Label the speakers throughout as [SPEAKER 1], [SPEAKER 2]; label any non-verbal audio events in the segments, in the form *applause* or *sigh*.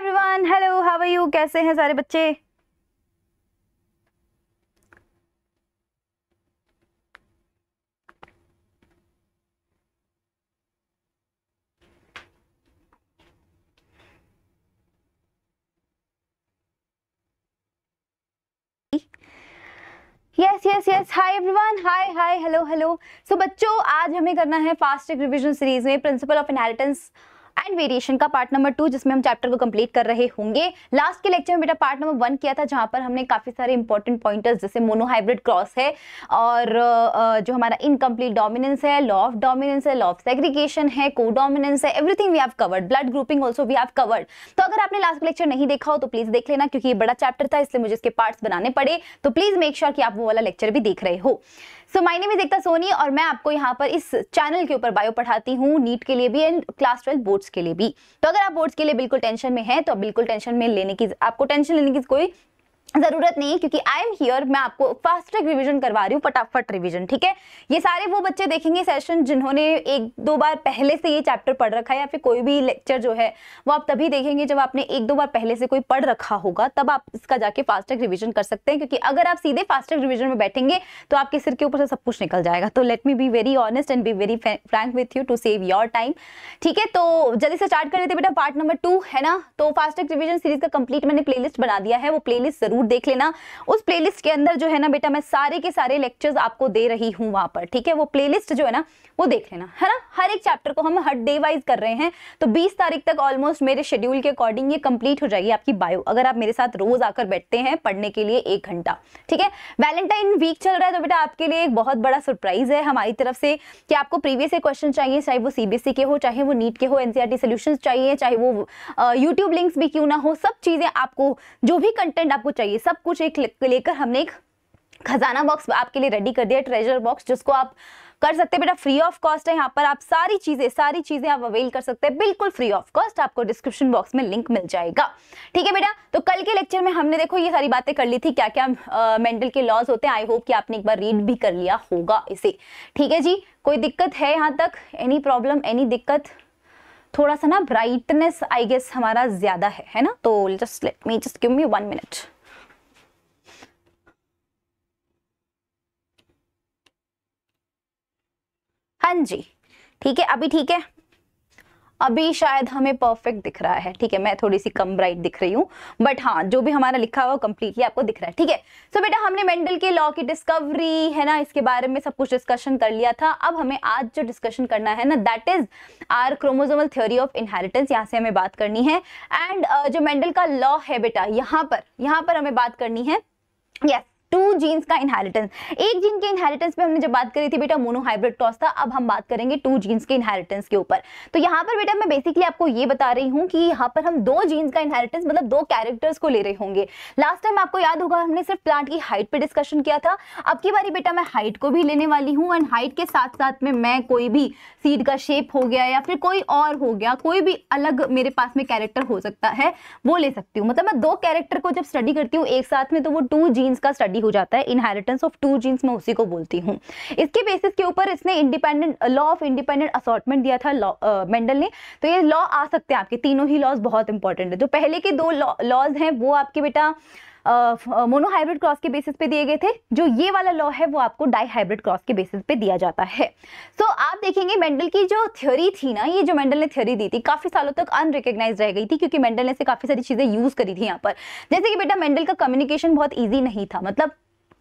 [SPEAKER 1] Everyone hello how are you कैसे हैं सारे बच्चे? Yes yes yes hi everyone hi hi hello hello so बच्चों, आज हमें करना है फास्ट रिविजन सीरीज़ में principle of inheritance and variation का पार्ट नंबर टू जिसमें हम चैप्टर को कंप्लीट कर रहे होंगे। लास्ट के लेक्चर में बेटा पार्ट नंबर वन किया था, जहाँ पर हमने काफ़ी सारे इंपॉर्टेंट पॉइंटर्स जैसे मोनोहाइब्रिड क्रॉस है, और जो हमारा इनकम्प्लीट डोमिनेंस है लॉ ऑफ़ डोमिनेंस है लॉ ऑफ़ सेग्रीगेशन है को डोमिनेंस है everything we have covered blood grouping also we have covered तो अगर आपने लास्ट लेक्चर नहीं देखा हो तो प्लीज़ देख लेना, क्योंकि ये बड़ा चैप्टर था, इसलिए मुझे इसके पार्ट्स बनाने पड़े। तो प्लीज़ मेक श्योर कि आप वो वाला लेक्चर भी देख रहे हो। So my name is Ekta Soni और मैं आपको यहाँ पर इस चैनल के ऊपर बायो पढ़ाती हूँ, नीट के लिए भी एंड क्लास ट्वेल्व बोर्ड्स के लिए भी। तो अगर आप बोर्ड्स के लिए बिल्कुल टेंशन में हैं तो बिल्कुल टेंशन में लेने की, आपको टेंशन लेने की कोई ज़रूरत नहीं क्योंकि आई एम हियर मैं आपको फास्ट ट्रैक रिवीजन करवा रही हूँ, फटाफट रिवीजन ठीक है? ये सारे वो बच्चे देखेंगे सेशन जिन्होंने एक दो बार पहले से ये चैप्टर पढ़ रखा है, या फिर कोई भी लेक्चर जो है, वो आप तभी देखेंगे जब आपने एक दो बार पहले से कोई पढ़ रखा होगा, तब आप इसका जाके फास्ट ट्रैक रिविजन कर सकते हैं, क्योंकि अगर आप सीधे फास्ट ट्रैक रिविजन में बैठेंगे तो आपके सिर के ऊपर से सब कुछ निकल जाएगा। तो let me be very honest and be very frank with you to save your time ठीक है? तो जल्दी से स्टार्ट कर लेते बेटा पार्ट नंबर टू है ना? तो फास्ट ट्रैक रिविजन सीरीज़ का कंप्लीट मैंने प्लेलिस्ट बना दिया है, वो प्लेलिस्ट ज़रूर देख लेना। उस प्लेलिस्ट के अंदर जो है ना बेटा, मैं सारे के सारे लेक्चर्स आपको दे रही हूँ वहाँ पर, ठीक है? वो प्लेलिस्ट जो है ना वो देख लेना, है ना? हर एक चैप्टर को हम हर डे वाइज कर रहे हैं तो 20 तारीख तक ऑलमोस्ट मेरे शेड्यूल के अकॉर्डिंग ये कंप्लीट हो जाएगी आपकी बायो अगर आप मेरे साथ रोज आकर बैठते हैं पढ़ने के लिए एक घंटा, ठीक है? वैलेंटाइन वीक चल रहा है तो बेटा आपके लिए एक बहुत बड़ा सरप्राइज़ है हमारी तरफ़ से कि आपको प्रीवियस क्वेश्चन चाहिए, चाहे वो सीबीएसई के हो, चाहे वो नीट के हो एनसीआरटी सोल्यूशन चाहिए, चाहे वो यूट्यूब लिंक्स भी क्यों ना हो, सब चीज़ें आपको, जो भी कंटेंट आपको चाहिए, सब कुछ एक लेकर हमने एक खजाना बॉक्स आपके लिए रेडी कर दिया ट्रेजर बॉक्स जिसको आप कर सकते हैं। बेटा फ्री ऑफ़ कॉस्ट है यहाँ पर। आप सारी चीज़ें सारी चीज़ें आप अवेल कर सकते हैं। बिल्कुल फ्री ऑफ़ कॉस्ट आपको डिस्क्रिप्शन बॉक्स में लिंक मिल जाएगा। ठीक है बेटा? तो कल के लेक्चर में हमने देखो ये सारी बातें कर ली थी। क्या क्या मेंटल के लॉज होते हैं। आई होप कि आपने एक बार रीड भी कर लिया होगा इसे। ठीक है जी? कोई दिक्कत है यहाँ तक? एनी प्रॉब्लम एनी दिक्कत? थोड़ा सा ना ब्राइटनेस आई गेस हमारा ज़्यादा है। है ना? तो just let me just give me one minute हाँ जी। ठीक है अभी ठीक है? अभी शायद हमें परफेक्ट दिख रहा है। ठीक है मैं थोड़ी सी कम ब्राइट दिख रही हूँ बट हाँ जो भी हमारा लिखा हुआ कंप्लीटली आपको दिख रहा है। ठीक है? सो बेटा हमने मेंडल के लॉ की डिस्कवरी है ना इसके बारे में सब कुछ डिस्कशन कर लिया था। अब हमें आज जो डिस्कशन करना है ना that is our chromosomal theory of inheritance यहाँ से हमें बात करनी है। एंड uh, जो मेंडल का लॉ है बेटा यहाँ पर यहाँ पर हमें बात करनी है। यस yes, टू जीन्स का इनहेरिटेंस एक जीन के इनहेरिटेंस पे हमने जब बात करी थी, बेटा मोनोहाइब्रिड क्रॉस था, अब हम बात करेंगे टू जीन्स के इनहेरिटेंस के ऊपर. तो यहाँ पर बेटा मैं बेसिकली आपको ये बता रही हूँ कि यहाँ पर हम दो जीन्स का इनहेरिटेंस मतलब दो कैरेक्टर्स को ले रहे होंगे. लास्ट टाइम आपको याद होगा, हमने सिर्फ़ प्लांट की हाइट पे डिस्कशन किया था. अब की बारी बेटा मैं हाइट को भी लेने वाली हूँ एंड हाइट के साथ साथ में मैं कोई भी सीड का शेप हो गया या फिर कोई और हो गया, कोई भी अलग मेरे पास में कैरेक्टर हो सकता है, वो ले सकती हूँ. मतलब मैं दो कैरेक्टर को जब स्टडी करती हूँ एक साथ में तो वो टू जीन्स का स्टडी हो जाता है इनहेरिटेंस ऑफ़ टू जीन्स मैं उसी को बोलती हूँ। इसके बेसिस के ऊपर इसने independent law of independent assortment दिया था मेंडल ने। तो ये लॉ आ सकते हैं आपके, तीनों ही लॉज बहुत इंपॉर्टेंट है। जो पहले के दो लॉज हैं, वो आपके बेटा मोनोहाइब्रिड क्रॉस के बेसिस पे दिए गए थे। जो ये वाला लॉ है वो आपको डाई हाइब्रिड क्रॉस के बेसिस पे दिया जाता है। सो so, आप देखेंगे मेंडल की जो थ्योरी थी ना ये जो मेंडल ने थ्योरी दी थी काफ़ी सालों तक अनरिकग्नाइज रह गई थी क्योंकि मेंडल ने से काफ़ी सारी चीज़ें यूज़ करी थी यहाँ पर। जैसे कि बेटा मेंडल का कम्युनिकेशन बहुत ईजी नहीं था मतलब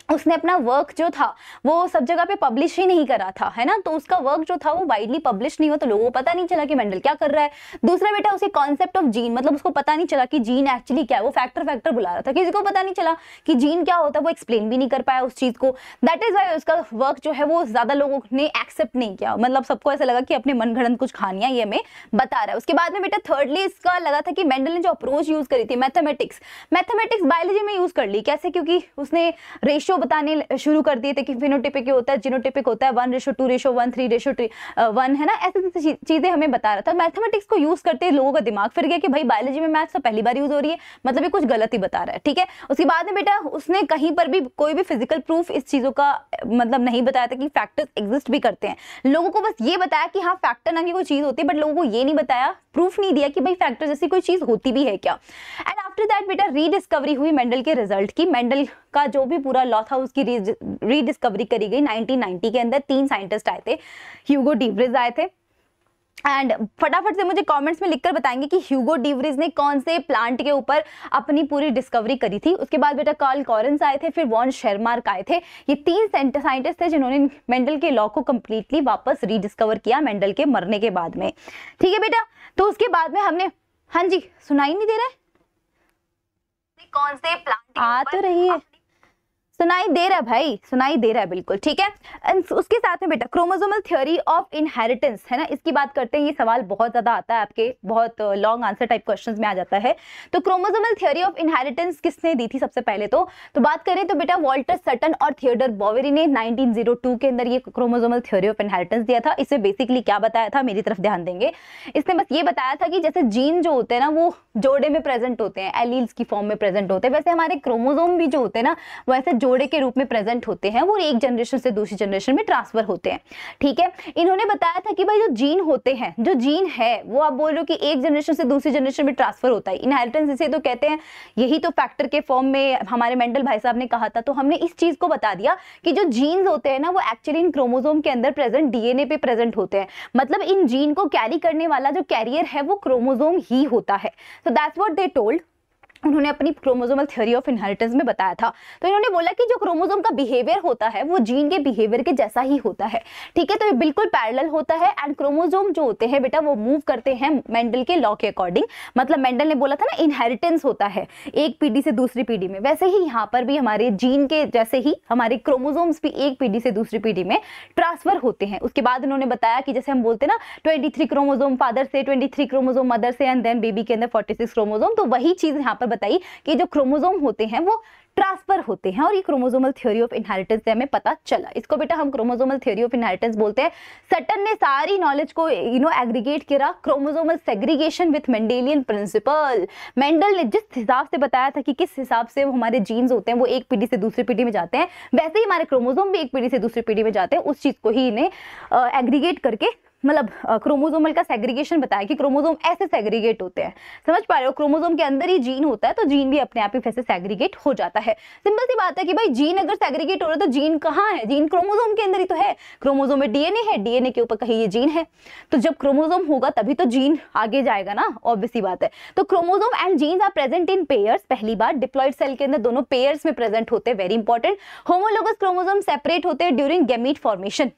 [SPEAKER 1] उसने अपना वर्क जो था, वो सब जगह पे पब्लिश ही नहीं करा था, है ना? तो उसका वर्क जो था वो वाइडली पब्लिश नहीं हुआ तो लोगों को पता नहीं चला कि मेंडल क्या कर रहा है। दूसरा बेटा उसे कॉन्सेप्ट ऑफ़ जीन मतलब उसको पता नहीं चला कि जीन एक्चुअली क्या है, वो फैक्टर फैक्टर बुला रहा था। किसी को पता नहीं चला कि जीन क्या होता है, वो एक्सप्लेन भी नहीं कर पाया उस चीज़ को। दैट इज़ वाई उसका वर्क जो है, वो ज़्यादा लोगों ने एक्सेप्ट नहीं किया। मतलब सबको ऐसा लगा कि अपने मन घड़ंत कुछ खानियाँ ये हमें बता रहा है। उसके बाद में बेटा थर्डली इसका लगा था कि मेंडल ने जो अप्रोच यूज़ करी थी मैथमेटिक्स मैथमेटिक्स बायोलॉजी में यूज़ कर ली। कैसे? क्योंकि उसने रेशियो बताने शुरू कर दिए थे कि फिनोटिपिक होता है जिनोटिपिक होता है one ratio two ratio one three ratio one है ना? ऐसी चीज़ें हमें बता रहा था। मैथमेटिक्स को यूज़ करते लोगों का दिमाग फिर गया कि भाई बायोलॉजी में मैथ्स तो पहली बार यूज़ हो रही है मतलब ये कुछ गलत ही बता रहा है, ठीक है? उसके बाद में बेटा, उसने कहीं पर भी कोई भी फ़िज़िकल प्रूफ इस चीज़ों का मतलब नहीं बताया था कि फैक्टर्स एग्जिस्ट भी करते हैं। लोगों को बस ये बताया कि हाँ फैक्टर नाम की कोई चीज़ होती है बट लोगों को ये नहीं बताया प्रूफ नहीं दिया कि भाई फैक्टर जैसी कोई चीज़ होती भी है क्या? एंड आफ्टर दैट बेटा रीडिस्कवरी हुई मेंडल के रिज़ल्ट की। मेंडल का जो भी पूरा लॉ था उसकी रीडिस्कवरी करी गई 1990 के अंदर। तीन साइंटिस्ट आए थे। ह्यूगो डीवरिज आए थे। एंड फटाफट से मुझे कमेंट्स में लिखकर बताएँगे कि ह्यूगो डिवरीज ने कौन से प्लांट के ऊपर अपनी पूरी डिस्कवरी करी थी। उसके बाद बेटा कार्ल कॉरेंस आए थे फिर वॉन शेरमार्क आए थे। ये तीन साइंटिस्ट थे जिन्होंने मेंडल के लॉ को कंप्लीटली वापस रीडिस्कवर किया मेंडल के मरने के बाद में। ठीक है बेटा? तो उसके बाद में हमने हाँ जी सुनाई नहीं दे रहा है? कौन से प्लांट आ तो रही है। सुनाई दे रहा है भाई, सुनाई दे रहा है बिल्कुल, ठीक है? उसके साथ में बेटा क्रोमोजोमल थ्योरी ऑफ़ इनहेरिटेंस है ना? इसकी बात करते हैं, ये सवाल बहुत ज़्यादा आता है आपके, बहुत लॉन्ग आंसर टाइप क्वेश्चंस में आ जाता है। तो क्रोमोजोमल थ्योरी ऑफ़ इनहेरिटेंस किसने दी थी सबसे पहले तो? तो बात करें तो बेटा, वॉल्टर सटन और थियोडर बॉवेरी ने 1902 के अंदर ये क्रोमोजोमल थ्योरी ऑफ़ इनहेरिटेंस दिया था। इससे बेसिकली क्या बताया था? मेरी तरफ़ ध्यान देंगे। इसने बस ये बताया था कि जैसे जीन जो होते हैं ना, वो जोड़े में प्रेजेंट होते हैं एलिल्स की फॉर्म में प्रेजेंट होते हैं। वैसे हमारे क्रोमोजोम भी जो होते हैं ना वैसे जोड़े के रूप में प्रेजेंट होते हैं, वो एक जनरेशन से दूसरी जनरेशन में ट्रांसफ़र होते हैं। ठीक है? इन्होंने बताया था कि भाई जो जीन होते हैं, जो जीन है, वो आप बोल रहे हो कि एक जनरेशन से दूसरी जनरेशन में ट्रांसफ़र होता है। इनहेरिटेंस इसे तो कहते हैं, यही तो फैक्टर के फॉर्म में हमारे मेंटल भाई साहब ने कहा था। तो हमने इस चीज़ को बता दिया कि जो जीन्स होते हैं ना, वो एक्चुअली इन क्रोमोजोम के अंदर प्रेजेंट डीएनए पे प्रेजेंट होते हैं। मतलब इन जीन को कैरी करने वाला जो कैरियर है, वो क्रोमोजोम ही होता है। तो दैट्स व्हाट दे टोल्ड उन्होंने अपनी क्रोमोजोमल थ्योरी ऑफ़ इनहेरिटेंस में बताया था। तो इन्होंने बोला कि जो क्रोमोजोम का बिहेवियर होता है, वो जीन के बिहेवियर के जैसा ही होता है। ठीक है तो ये बिल्कुल पैरेलल होता है एंड क्रोमोजोम जो होते हैं बेटा, वो मूव करते हैं मेंडल के लॉ के अकॉर्डिंग मतलब मेंडल ने बोला था ना इनहेरिटेंस होता है एक पीढ़ी से दूसरी पीढ़ी में। वैसे ही यहाँ पर भी हमारे जीन के जैसे ही हमारे क्रोमोजोम्स भी एक पीढ़ी से दूसरी पीढ़ी में ट्रांसफ़र होते हैं। उसके बाद उन्होंने बताया कि जैसे हम बोलते ना ट्वेंटी क्रोमोजोम फादर से ट्वेंटी क्रोमोजोम मदर से एंड देन बेबी के अंदर फोर्टी क्रोमोजोम तो वही चीज़ यहाँ पर बताई कि जो क्रोमोजोम होते हैं, वो ट्रांसफ़र होते हैं और ये क्रोमोजोमल थ्योरी ऑफ़ इनहेरिटेंस से हमें पता चला। इसको बेटा हम क्रोमोजोमल थ्योरी ऑफ़ इनहेरिटेंस बोलते हैं। सटन ने सारी नॉलेज को यू नो एग्रीगेट किया। Chromosomal segregation with Mendelian principle Mendel ने जिस हिसाब से बताया था कि किस हिसाब से वो हमारे जीन्स होते हैं, वो एक पीढ़ी से दूसरी पीढ़ी में जाते हैं, वैसे ही हमारे क्रोमोजोम भी एक पीढ़ी से दूसरी पीढ़ी में जाते हैं। उस चीज़ को ही इन्हें एग्रीगेट करके मतलब क्रोमोजोमल का सेग्रीगेशन बताया कि क्रोमोजोम ऐसे सेग्रीगेट होते हैं। समझ पा रहे हो? क्रोमोजोम के अंदर ही जीन होता है तो जीन भी अपने आप ही वैसे सेग्रीगेट हो जाता है। सिंपल सी बात है कि भाई जीन अगर सेग्रीगेट हो रहा है तो जीन कहाँ है? जीन क्रोमोजोम के अंदर ही तो है। क्रोमोजोम में डीएनए है डीएनए के ऊपर कहीं ये जीन है। तो जब क्रोमोजोम होगा, तभी तो जीन आगे जाएगा ना ऑब्वियसली बात है। तो chromosome and genes are present in pairs पहली बार डिप्लॉइड सेल के अंदर दोनों पेयर्स में प्रेजेंट होते हैं very important homologous chromosome separate होते हैं during gamete formation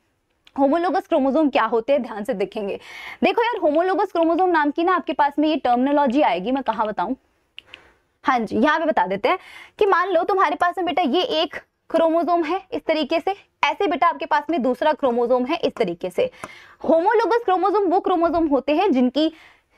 [SPEAKER 1] homologous chromosome क्या होते हैं? ध्यान से देखेंगे। देखो यार होमोलोगस क्रोमोजोम नाम की ना आपके पास में ये टर्मिनोलॉजी आएगी, मैं कहा बताऊँ? हाँ जी, यहाँ पे बता देते हैं कि मान लो तुम्हारे पास में बेटा ये एक क्रोमोजोम है इस तरीके से, ऐसे बेटा आपके पास में दूसरा क्रोमोजोम है इस तरीके से। होमोलोगस क्रोमोजोम वो क्रोमोजोम होते हैं जिनकी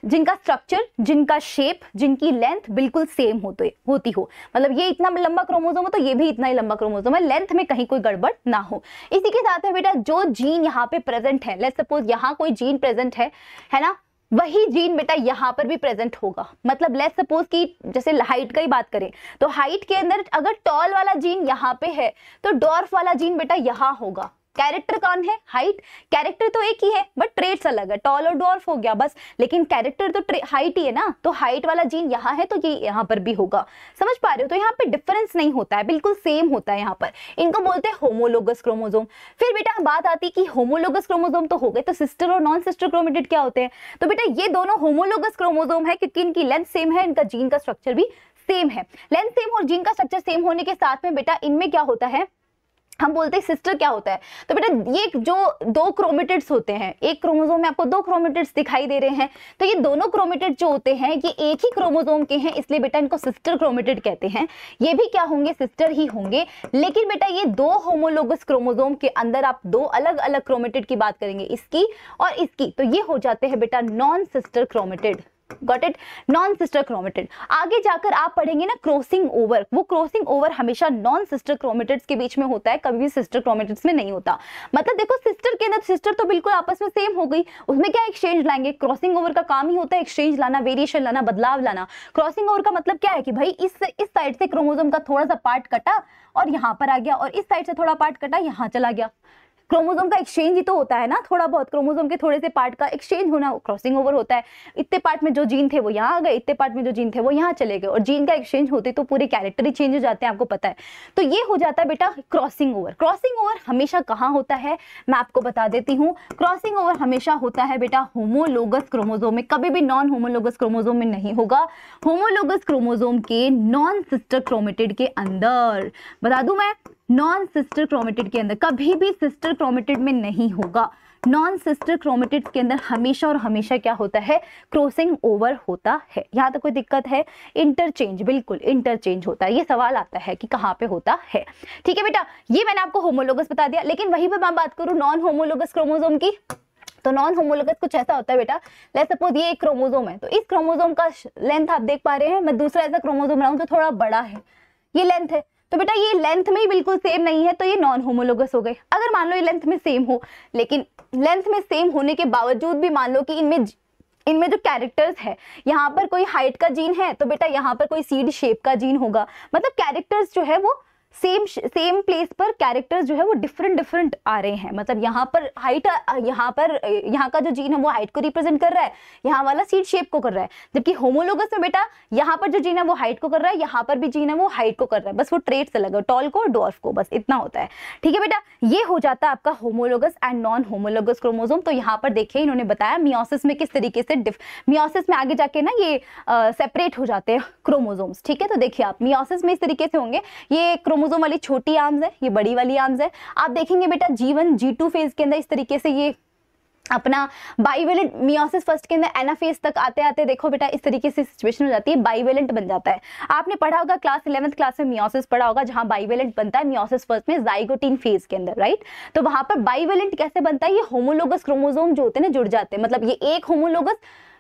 [SPEAKER 1] जिनका स्ट्रक्चर जिनका शेप जिनकी लेंथ बिल्कुल सेम होते, होती हो। मतलब ये इतना लंबा क्रोमोजोम हो तो ये भी इतना ही लंबा क्रोमोजोम है। लेंथ में कहीं कोई गड़बड़ ना हो। इसी के साथ में बेटा, जो जीन यहाँ पे प्रेजेंट है लेट सपोज़ यहाँ कोई जीन प्रेजेंट है है ना? वही जीन बेटा यहाँ पर भी प्रेजेंट होगा। मतलब लेट सपोज़ कि जैसे हाइट का ही बात करें तो हाइट के अंदर अगर टॉल वाला जीन यहाँ पे है तो डॉर्फ वाला जीन बेटा यहाँ होगा। कैरेक्टर कौन है? हाइट कैरेक्टर तो एक ही है बट ट्रेड्स अलग है। टॉल और डॉर्फ हो गया बस। लेकिन कैरेक्टर तो हाइट ही है ना? तो हाइट वाला जीन यहाँ है तो ये यहाँ पर भी होगा। समझ पा रहे हो? तो यहाँ पे डिफरेंस नहीं होता है। बिल्कुल सेम होता है यहाँ पर। इनको बोलते हैं होमोलोगस क्रोमोजोम फिर बेटा बात आती है कि होमोलोगस क्रोमोजोम तो हो गए तो सिस्टर और नॉन सिस्टर क्रोमेटेड क्या होते हैं? तो बेटा ये दोनों होमोलोगस क्रोमोजोम है क्योंकि इनकी लेंथ सेम है, इनका जीन का स्ट्रक्चर भी सेम है। लेंथ सेम और जीन का स्ट्रक्चर सेम होने के साथ में बेटा इनमें क्या होता है? हम बोलते हैं, सिस्टर, क्या होता है? तो बेटा, ये जो दो क्रोमेटिड्स होते हैं, एक क्रोमोजोम में आपको दो क्रोमेटिड्स दिखाई दे रहे हैं तो ये दोनों क्रोमेटिड जो होते हैं, ये एक ही क्रोमोजोम के हैं, इसलिए बेटा इनको सिस्टर क्रोमेटिड कहते हैं। ये भी क्या होंगे? सिस्टर ही होंगे। लेकिन बेटा, ये दो होमोलोगस क्रोमोजोम के अंदर आप दो अलग अलग क्रोमेटिड की बात करेंगे, इसकी और इसकी तो ये हो जाते हैं बेटा non sister chromatid got it non sister chromatid आगे जाकर आप पढ़ेंगे ना क्रॉसिंग ओवर वो क्रॉसिंग ओवर हमेशा नॉन सिस्टर क्रोमेटिड्स के बीच में होता है, कभी भी सिस्टर क्रोमेटिड्स में नहीं होता। मतलब देखो सिस्टर के अंदर सिस्टर तो बिल्कुल आपस में सेम हो गई। उसमें क्या एक्सचेंज लाएँगे? क्रॉसिंग ओवर का काम ही होता है एक्सचेंज लाना वेरिएशन लाना, बदलाव लाना। क्रॉसिंग ओवर का मतलब क्या है कि भाई, इस इस साइड से क्रोमोजोम का थोड़ा सा पार्ट कटा और यहाँ पर आ गया और इस साइड से थोड़ा पार्ट कटा, यहाँ चला गया। क्रोमोजोम का एक्सचेंज ही तो होता है ना, थोड़ा बहुत। क्रोमोजोम के थोड़े से पार्ट का एक्सचेंज होना क्रॉसिंग ओवर होता है। इतने पार्ट में जो जीन थे वो यहाँ आ गए, इतने पार्ट में जो जीन थे वो यहाँ चले गए। और जीन का एक्सचेंज होते तो पूरे कैरेक्टर ही चेंज हो जाते हैं, आपको पता है। तो ये हो जाता है बेटा क्रॉसिंग ओवर क्रॉसिंग ओवर हमेशा कहाँ होता है? मैं आपको बता देती हूँ। क्रॉसिंग ओवर हमेशा होता है बेटा होमोलोगस क्रोमोजोम में। कभी भी नॉन होमोलोगस क्रोमोजोम में नहीं होगा। होमोलोगस क्रोमोजोम के नॉन सिस्टर क्रोमेटेड के अंदर। बता दू मैं? नॉन सिस्टर क्रोमेटिड के अंदर, कभी भी सिस्टर क्रोमेटिड में नहीं होगा। नॉन सिस्टर क्रोमेटिड्स के अंदर हमेशा और हमेशा क्या होता है? क्रॉसिंग ओवर होता है। यहाँ तक कोई दिक्कत है? इंटरचेंज बिल्कुल इंटरचेंज होता है। ये सवाल आता है कि कहाँ पे होता है। ठीक है बेटा, ये मैंने आपको होमोलोगस बता दिया, लेकिन वहीं पर मैं बात करूँ नॉन होमोलोगस क्रोमोजोम की। तो नॉन होमोलोगस कुछ ऐसा होता है बेटा लेट सपोज़ ये एक क्रोमोजोम है। तो इस क्रोमोजोम का लेंथ आप देख पा रहे हैं, मैं दूसरा ऐसा क्रोमोजोम बनाऊँ जो थोड़ा बड़ा है। ये लेंथ है। तो बेटा ये लेंथ में ही बिल्कुल सेम नहीं है तो ये नॉन होमोलोगस हो गए। अगर मान लो ये लेंथ में सेम हो, लेकिन लेंथ में सेम होने के बावजूद भी मान लो कि इनमें इनमें जो कैरेक्टर्स है, यहाँ पर कोई हाइट का जीन है तो बेटा यहाँ पर कोई सीड शेप का जीन होगा। मतलब कैरेक्टर्स जो है वो सेम सेम प्लेस पर कैरेक्टर्स जो है वो डिफरेंट डिफरेंट आ रहे हैं। मतलब यहाँ पर हाइट यहाँ पर, यहाँ का जो जीन है वो हाइट को रिप्रेजेंट कर रहा है, यहाँ वाला सीड शेप को कर रहा है। जबकि होमोलोगस में बेटा, यहाँ पर जो जीन है वो हाइट को कर रहा है, यहाँ पर भी जीन है वो हाइट को कर रहा है। बस वो ट्रेट अलग है टॉल को डॉर्फ को, बस इतना होता है। ठीक है बेटा, ये हो जाता है आपका homologous and non homologous chromosome तो यहाँ पर देखिए, इन्होंने बताया मियोसिस में किस तरीके से मियोसिस में आगे जाके ना ये सेपरेट हो जाते हैं क्रोमोजोम्स ठीक है तो देखिए आप मियोसिस में इस तरीके से होंगे। ये क्रोमो क्रोमोजोम वाली छोटी आर्म्स है, ये बड़ी वाली आर्म्स है। आप देखेंगे बेटा G one G two phase के अंदर इस तरीके से ये अपना बाइवेलेंट मियोसिस फ़र्स्ट के अंदर एनाफेज तक आते आते देखो बेटा, इस तरीके से सिचुएशन हो जाती है बाइवेलेंट बन जाता है। आपने पढ़ा होगा क्लास इलेवंथ क्लास में मियोसिस पढ़ा होगा, जहाँ बाइवेलेंट बनता है मियोसिस फ़र्स्ट में जाइगोटीन फ़ेज़ के अंदर राइट तो वहाँ पर बाइवेलेंट कैसे बनता है, ये होमोलोगस क्रोमोजोम जो होते हैं ना, जुड़ जाते हैं। मतलब ये एक होमोलोगस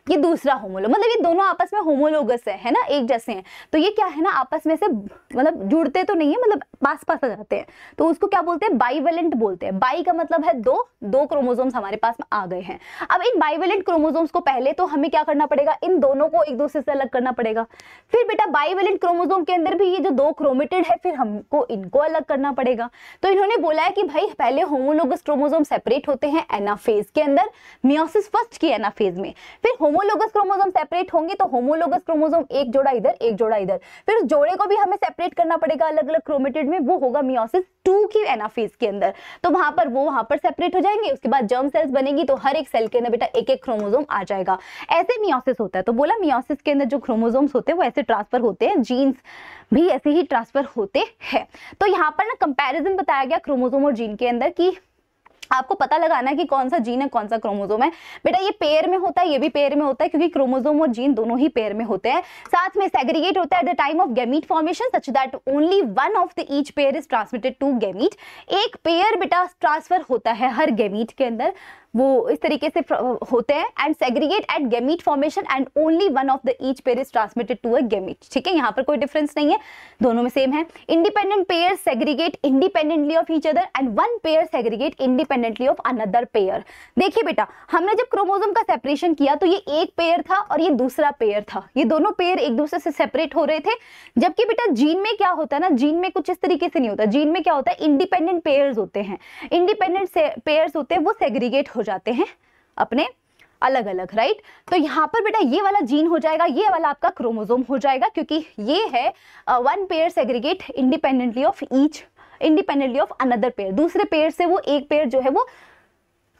[SPEAKER 1] ये दूसरा होमोलो मतलब ये दोनों आपस में होमोलोगस है है ना? एक जैसे हैं। तो ये क्या है ना, आपस में से मतलब जुड़ते तो नहीं है मतलब पास पास आ जाते हैं। तो उसको क्या बोलते हैं? बाईवेलेंट बोलते हैं। बाई का मतलब है दो दो क्रोमोजोम्स हमारे पास में आ गए हैं। अब इन बाईवेलेंट क्रोमोजोम्स को पहले तो हमें क्या करना पड़ेगा? इन दोनों को एक दूसरे से अलग करना पड़ेगा। फिर बेटा बाईवेलेंट क्रोमोजोम के अंदर भी ये जो दो क्रोमेटेड है, फिर हमको इनको अलग करना पड़ेगा। तो इन्होंने बोला है कि भाई, पहले होमोलोगस क्रोमोजोम सेपरेट होते हैं एनाफेज के अंदर मियोसिस फ़र्स्ट की एनाफेज में। फिर होमोलोगस क्रोमोसोम सेपरेट होंगे तो होमोलोगस क्रोमोसोम एक जोड़ा इधर, एक जोड़ा इधर। फिर जोड़े को भी हमें सेपरेट करना पड़ेगा अलग अलग क्रोमेटेड में, वो होगा मियोसिस टू की एनाफेज के अंदर। तो वहाँ पर, वो वहाँ पर सेपरेट हो जाएँगे, उसके बाद जर्म सेल्स बनेगी तो हर एक सेल के अंदर बेटा एक एक क्रोमोजोम आ जाएगा। ऐसे मियोसिस होता है। तो बोला मियोसिस के अंदर जो क्रोमोसोम्स होते हैं, वो ऐसे ट्रांसफ़र होते हैं जीन्स भी ऐसे ही ट्रांसफ़र होते हैं। तो यहाँ पर ना कंपैरिजन बताया गया क्रोमोसोम और जीन के अंदर की आपको पता लगाना है कि कौन सा जीन है, कौन सा क्रोमोजोम है। बेटा, ये पेयर में होता है, ये भी पेयर में होता है, क्योंकि क्रोमोजोम और जीन दोनों ही पेयर में होते हैं। साथ में सेग्रीगेट होता है at the time of gamete formation such that only one of the each pair is transmitted to gamete एक पेयर बेटा ट्रांसफ़र होता है हर गेमीट के अंदर। वो इस तरीके से होते हैं and segregate at gamete formation and only one of the each pair is transmitted to a gamete ठीक है? यहाँ पर कोई डिफरेंस नहीं है। दोनों में सेम है। Independent pair segregate independently of each other and one pair segregate independently of another pair देखिए बेटा, हमने जब क्रोमोजोम का सेपरेशन किया तो ये एक पेयर था और ये दूसरा पेयर था। ये दोनों पेयर एक दूसरे से सेपरेट हो रहे थे। जबकि बेटा जीन में क्या होता है ना जीन में कुछ इस तरीके से नहीं होता। जीन में क्या होता है इंडिपेंडेंट पेयर्स होते हैं। इंडिपेंडेंट पेयर्स होते हैं, वो सेग्रीगेट हो जाते हैं अपने अलग अलग राइट तो यहाँ पर बेटा ये वाला जीन हो जाएगा, ये वाला आपका क्रोमोजोम हो जाएगा, क्योंकि ये है one pair segregate independently of each independently of another pair दूसरे पेयर से वो एक पेयर जो है वो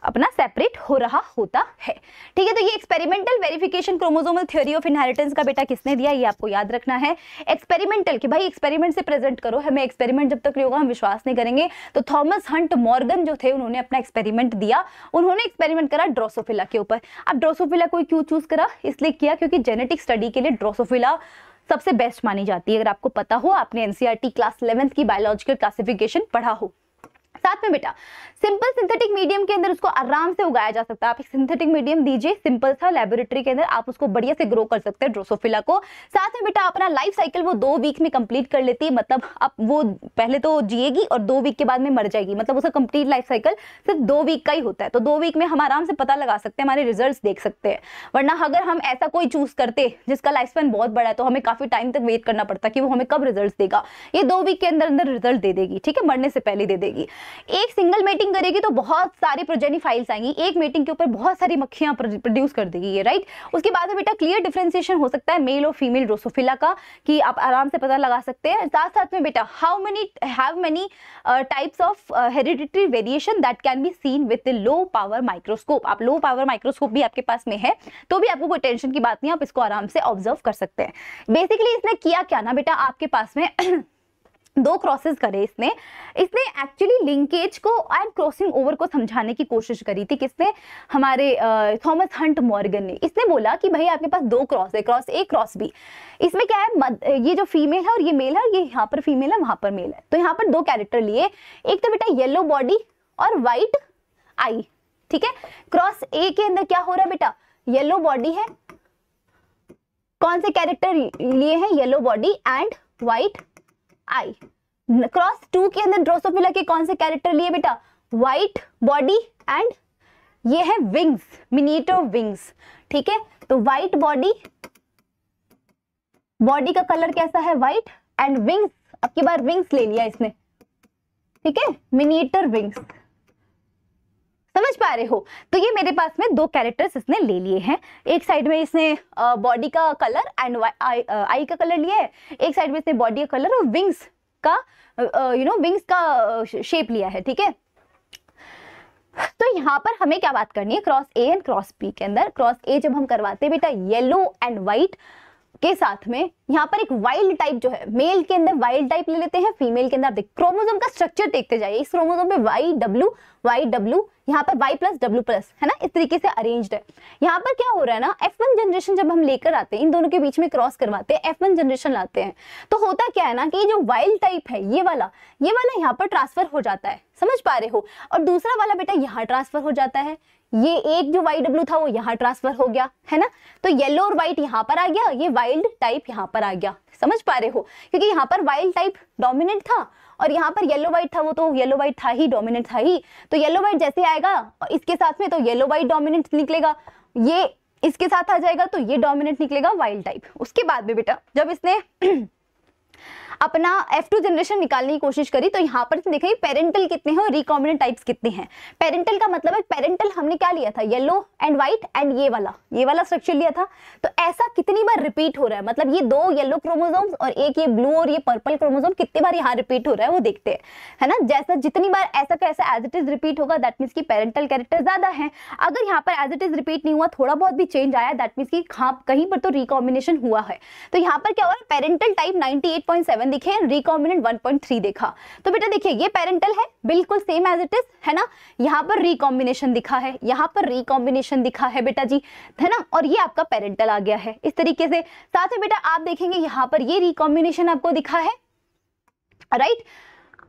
[SPEAKER 1] अपना सेपरेट हो रहा होता है। ठीक है तो ये experimental verification chromosomal theory of inheritance का बेटा किसने दिया, ये आपको याद रखना है। एक्सपेरिमेंटल कि भाई एक्सपेरिमेंट से प्रेजेंट करो, हमें एक्सपेरिमेंट जब तक नहीं होगा, हम विश्वास नहीं करेंगे। तो थॉमस हंट मॉर्गन जो थे, उन्होंने अपना एक्सपेरिमेंट दिया। उन्होंने एक्सपेरिमेंट करा ड्रोसोफिला के ऊपर। अब ड्रोसोफिला को क्यों चूज़ करा? इसलिए किया क्योंकि जेनेटिक स्टडी के लिए ड्रोसोफिला सबसे बेस्ट मानी जाती है। अगर आपको पता हो, आपने एनसीआरटी क्लास इलेवेंथ की बायोलॉजिकल क्लासिफिकेशन पढ़ा हो। साथ में बेटा सिंपल सिंथेटिक मीडियम के अंदर उसको आराम से उगाया जा सकता है। आप एक सिंथेटिक मीडियम दीजिए सिंपल सा लेबोरेटरी के अंदर आप उसको बढ़िया से ग्रो कर सकते हैं ड्रोसोफिला को। साथ में बेटा, अपना लाइफ साइकिल वो दो वीक में कंप्लीट कर लेती है मतलब अब वो पहले तो जिएगी और दो वीक के बाद में मर जाएगी। मतलब उसका कंप्लीट लाइफ साइकिल सिर्फ़ दो वीक का ही होता है। तो दो वीक में हम आराम से पता लगा सकते हैं, हमारे रिज़ल्ट देख सकते हैं। वरना अगर हम ऐसा कोई चूज़ करते, जिसका लाइफ स्पैन बहुत बड़ा है तो हमें काफ़ी टाइम तक वेट करना पड़ता कि वो हमें कब रिज़ल्ट देगा। ये दो वीक के अंदर अंदर रिज़ल्ट दे देगी, ठीक है? मरने से पहले दे देगी। एक सिंगल मीटिंग करेगी तो बहुत सारी प्रोजेनी फाइल्स आएँगी। एक मीटिंग के ऊपर बहुत सारी मक्खियाँ प्रोड्यूस कर देगी ये राइट उसके बाद में बेटा क्लियर डिफ्रेंसिएशन हो सकता है मेल और फीमेल ड्रोसोफिला का, कि आप आराम से पता लगा सकते हैं। साथ साथ में बेटा how many have many types of hereditary variation that can be seen with low power microscope आप लो पावर माइक्रोस्कोप भी आपके पास में है तो भी आपको कोई टेंशन की बात नहीं, आप इसको आराम से ऑब्ज़र्व कर सकते हैं। बेसिकली इसने किया क्या ना बेटा, आपके पास में दो क्रॉसेस करे इसने। इसने एक्चुअली लिंकेज को एंड क्रॉसिंग ओवर को समझाने की कोशिश करी थी किसने? हमारे थॉमस हंट मॉर्गन ने। इसने बोला कि भाई आपके पास दो क्रॉस है क्रॉस ए क्रॉस बी इसमें क्या है? मद, ये जो फीमेल है और ये मेल है और ये यहाँ पर फीमेल है वहाँ पर मेल है। तो यहाँ पर दो कैरेक्टर लिए। एक तो बेटा येलो बॉडी और व्हाइट आई ठीक है? क्रॉस ए के अंदर क्या हो रहा है बेटा? येलो बॉडी है। कौन से कैरेक्टर लिए हैं? Yellow body and white eye. Cross two के अंदर ड्रोसोफिला के कौन से कैरेक्टर लिए बेटा? व्हाइट बॉडी एंड ये है विंग्स मिनीटो विंग्स ठीक है? तो व्हाइट बॉडी बॉडी का कलर कैसा है? व्हाइट एंड विंग्स अब की बार विंग्स ले लिया इसने, ठीक है? मिनीटर विंग्स समझ पा रहे हो? तो ये मेरे पास में दो कैरेक्टर्स इसने ले लिए हैं। एक साइड में इसने बॉडी का कलर एंड आई का कलर लिया है। एक साइड में इसने बॉडी का कलर और विंग्स का यू नो विंग्स का शेप लिया है, ठीक है? तो यहाँ पर हमें क्या बात करनी है? Cross A and cross B के अंदर। क्रॉस ए जब हम करवाते हैं, बेटा येलो एंड व्हाइट के साथ में यहाँ पर एक वाइल्ड टाइप जो है मेल के अंदर वाइल्ड टाइप ले लेते हैं फीमेल के अंदर आप क्रोमोजोम का स्ट्रक्चर देखते जाइए। इस क्रोमोजोम पे वाई डब्ल्यू वाई डब्ल्यू यहाँ पर वाई प्लस डब्ल्यू प्लस है ना? इस तरीके से अरेंज्ड है। यहाँ पर क्या हो रहा है ना एफ़ वन जनरेशन जब हम लेकर आते हैं, इन दोनों के बीच में क्रॉस करवाते हैं एफ़ वन जनरेशन लाते हैं तो होता क्या है ना कि जो वाइल्ड टाइप है, ये वाला ये वाला यहाँ पर ट्रांसफ़र हो जाता है। समझ पा रहे हो। और दूसरा वाला बेटा यहाँ ट्रांसफ़र हो जाता है। ये एक जो वाई डब्ल्यू था, वो यहाँ ट्रांसफ़र हो गया, है ना? तो येलो और व्हाइट यहाँ पर आ गया, ये वाइल्ड टाइप यहाँ पर आ गया। समझ पा रहे हो? क्योंकि यहाँ पर वाइल्ड टाइप डोमिनेंट था, और यहाँ पर येलो व्हाइट था वो तो येलो व्हाइट था ही डोमिनेंट था ही। तो येलो व्हाइट जैसे आएगा, और इसके साथ में तो येलो व्हाइट डोमिनेंट निकलेगा। ये इसके साथ आ जाएगा तो ये डोमिनेंट निकलेगा वाइल्ड टाइप उसके बाद में बेटा, जब इसने *clears throat* अपना F2 जनरेशन निकालने की कोशिश करी तो यहाँ पर देखिए पेरेंटल कितने हैं और रिकॉम्बिनेंट टाइप्स कितने हैं। पेरेंटल का मतलब है पेरेंटल हमने क्या लिया था? येलो एंड व्हाइट एंड ये वाला। ये वाला स्ट्रक्चर लिया था। तो ऐसा कितनी बार रिपीट हो रहा है? मतलब ये दो येलो क्रोमोजोम्स और एक ये ब्लू और ये पर्पल क्रोमोजोम कितने बार यहाँ रिपीट हो रहा है, वो देखते हैं। है ना? जैसा जितनी बार ऐसा का ऐसा एज इट इज़ रिपीट होगा दैट मीन्स की पेरेंटल कैरेक्टर ज़्यादा है। अगर यहाँ पर एज इट इज़ रिपीट नहीं हुआ, थोड़ा बहुत भी चेंज आया दैट मीन्स की हाँ कहीं पर तो रिकॉम्बिनेशन हुआ है। तो यहाँ पर क्या हो रहा है? पेरेंटल टाइप नाइनटी दिखे रिकॉम्बिनेंट 1.3 देखा। तो बेटा देखिए, ये पेरेंटल है, बिल्कुल सेम एज इट इज़ है ना? यहाँ पर रिकॉम्बिनेशन दिखा है, यहाँ पर रिकॉम्बिनेशन दिखा है बेटा जी, है ना? और ये आपका पेरेंटल आ गया है। इस तरीके से, साथ में बेटा आप देखेंगे, यहाँ पर ये रिकॉम्बिनेशन आपको दिखा है राइट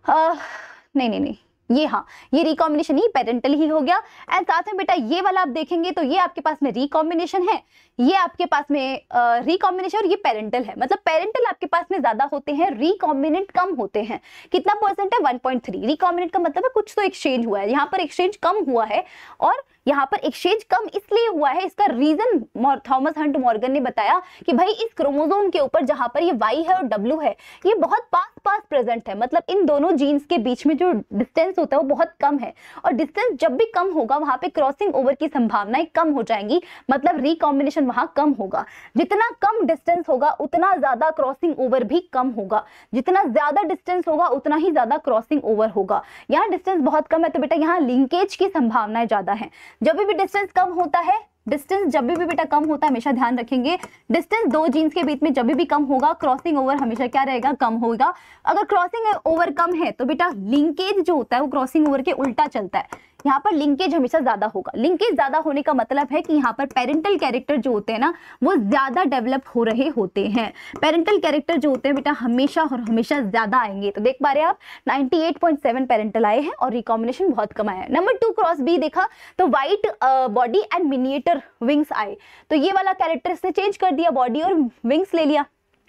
[SPEAKER 1] नहीं नहीं नहीं। ये हाँ ये रिकॉम्बिनेशन ही पेरेंटल ही हो गया। एंड साथ में बेटा ये वाला आप देखेंगे तो ये आपके पास में रिकॉम्बिनेशन है। ये आपके पास में रिकॉम्बिनेशन और ये पेरेंटल है। मतलब पेरेंटल आपके पास में ज़्यादा होते हैं रिकॉम्बिनेंट कम होते हैं। कितना परसेंट है? 1.3 रिकॉम्बिनेंट का मतलब है कुछ तो एक्सचेंज हुआ है। यहाँ पर एक्सचेंज कम हुआ है और यहाँ पर एक्सचेंज कम इसलिए हुआ है, इसका रीजन थॉमस हंट मॉर्गन ने बताया कि भाई इस क्रोमोजोम के ऊपर जहाँ पर ये वाई है और डब्ल्यू है, ये बहुत पास पास प्रेजेंट है। मतलब इन दोनों जीन्स के बीच में जो डिस्टेंस होता है, वो बहुत कम है। और डिस्टेंस जब भी कम होगा, वहाँ पे क्रॉसिंग ओवर की संभावनाएँ कम हो जाएँगी। मतलब रिकॉम्बिनेशन वहाँ कम होगा। जितना कम डिस्टेंस होगा, उतना ज़्यादा क्रॉसिंग ओवर भी कम होगा। जितना ज़्यादा डिस्टेंस होगा, उतना ही ज़्यादा क्रॉसिंग ओवर होगा। यहाँ डिस्टेंस बहुत कम है तो बेटा यहाँ लिंकेज की संभावनाएँ ज़्यादा है। जब भी डिस्टेंस कम होता है डिस्टेंस जब भी बेटा कम होता है, हमेशा ध्यान रखेंगे। डिस्टेंस दो जीन्स के बीच में जब भी कम होगा क्रॉसिंग ओवर हमेशा क्या रहेगा? कम होगा। अगर क्रॉसिंग ओवर कम है तो बेटा लिंकेज जो होता है, वो क्रॉसिंग ओवर के उल्टा चलता है। यहाँ पर लिंकेज हमेशा ज़्यादा होगा। लिंकेज ज़्यादा होने का मतलब है कि यहाँ पर पेरेंटल कैरेक्टर जो होते हैं ना, वो ज़्यादा डेवलप हो रहे होते हैं। पेरेंटल कैरेक्टर जो होते हैं बेटा, हमेशा और हमेशा ज़्यादा आएँगे। तो देख पा रहे आप 98.7 पेरेंटल आए हैं और रिकॉम्बिनेशन बहुत कम आया नंबर टू क्रॉस बी देखा तो white body and miniature wings आए। तो ये वाला कैरेक्टर इसने चेंज कर दिया बॉडी और विंग्स ले लिया।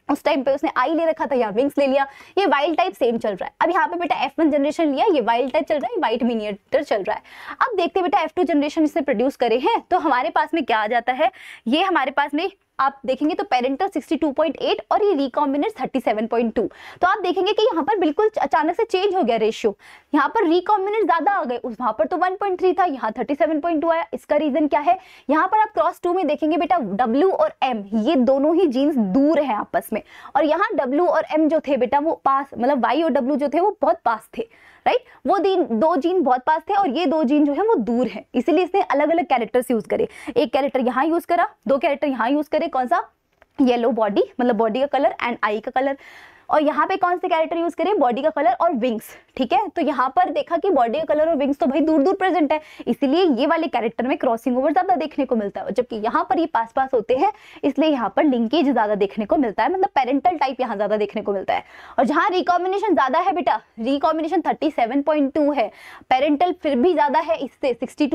[SPEAKER 1] उस टाइम पे उसने आई ले रखा था, या विंग्स ले लिया। ये वाइल्ड टाइप सेम चल रहा है। अब यहाँ पे बेटा एफ़ वन जनरेशन लिया, ये वाइल्ड टाइप चल रहा है वाइट मिनिएटर चल रहा है। अब देखते बेटा एफ़ टू जनरेशन इसने प्रोड्यूस करे हैं तो हमारे पास में क्या आ जाता है? ये हमारे पास में आप देखेंगे तो पेरेंटल 62.8 और ये रिकॉम्बिनेट 37.2 तो आप देखेंगे कि यहाँ पर बिल्कुल अचानक से चेंज हो गया रेशियो यहाँ पर रिकॉम्बिनेट ज़्यादा आ गए, उस, वहाँ पर तो 1.3 था, यहाँ 37.2 आया। इसका रीजन क्या है? यहाँ पर आप क्रॉस टू में देखेंगे बेटा, W और M, ये दोनों ही जीन्स दूर है आपस में। और यहाँ W और M जो थे बेटा, वो पास मतलब वाई और W जो थे, वो बहुत पास थे। राइट वो दिन, दो जीन बहुत पास थे और ये दो जीन जो है वो दूर है। इसीलिए इसने अलग अलग कैरेक्टर्स यूज़ करे। एक कैरेक्टर यहाँ यूज़ करा, दो कैरेक्टर यहाँ यूज़ करे। कौन सा? येलो बॉडी मतलब बॉडी का कलर एंड आई का कलर और यहाँ पे कौन से कैरेक्टर यूज़ करें? बॉडी का कलर और विंग्स ठीक है? तो यहाँ पर देखा कि बॉडी का कलर और विंग्स तो भाई दूर दूर प्रेजेंट है। इसीलिए ये वाले कैरेक्टर में क्रॉसिंग ओवर ज़्यादा देखने को मिलता है। जबकि यहाँ पर ये पास पास होते हैं, इसलिए यहाँ पर लिंकेज ज़्यादा देखने को मिलता है। मतलब पेरेंटल टाइप यहाँ ज़्यादा देखने को मिलता है। और जहाँ रिकॉम्बिनेशन ज़्यादा है बेटा रिकॉम्बिनेशन थर्टी है। पेरेंटल फिर भी ज़्यादा है इससे सिक्सटी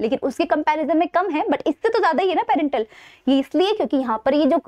[SPEAKER 1] लेकिन उसके कंपेरिजन में कम है बट इससे तो ज़्यादा ही है ना पेरेंटल ये इसलिए क्योंकि यहाँ पर ये जो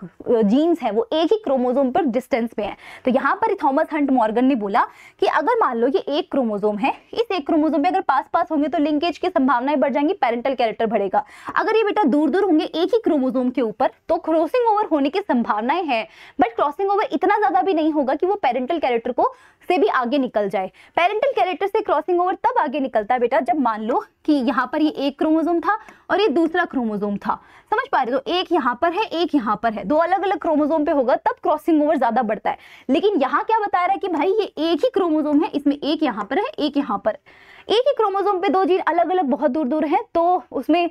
[SPEAKER 1] जीन्स है, वो एक ही क्रोमोजोम पर डिस्टेंस में है। तो यहाँ पर थॉमस हंट मॉर्गन ने बोला कि अगर मान लो ये एक क्रोमोजोम है, इस एक क्रोमोजोम पे अगर पास पास होंगे तो लिंकेज की संभावनाएँ बढ़ जाएँगी, पेरेंटल कैरेक्टर बढ़ेगा। अगर ये बेटा दूर दूर होंगे एक ही क्रोमोजोम के ऊपर तो क्रॉसिंग ओवर होने की संभावनाएँ हैं बट क्रॉसिंग ओवर इतना ज़्यादा भी नहीं होगा कि वो पेरेंटल कैरेक्टर को से भी आगे निकल जाए। पेरेंटल कैरेक्टर से क्रॉसिंग ओवर तब आगे निकलता है बेटा, जब मान लो कि यहाँ पर ये एक क्रोमोजोम था और ये दूसरा क्रोमोजोम था। समझ पा रहे हो? तो एक यहाँ पर है, एक यहाँ पर है। दो अलग अलग क्रोमोजोम पे होगा, तब क्रॉसिंग ओवर ज़्यादा बढ़ता है। लेकिन यहाँ क्या बता रहा है कि भाई ये एक ही क्रोमोजोम है, इसमें एक यहाँ पर है, एक यहाँ पर। एक ही क्रोमोजोम पे दो जीन अलग अलग बहुत दूर दूर है तो उसमें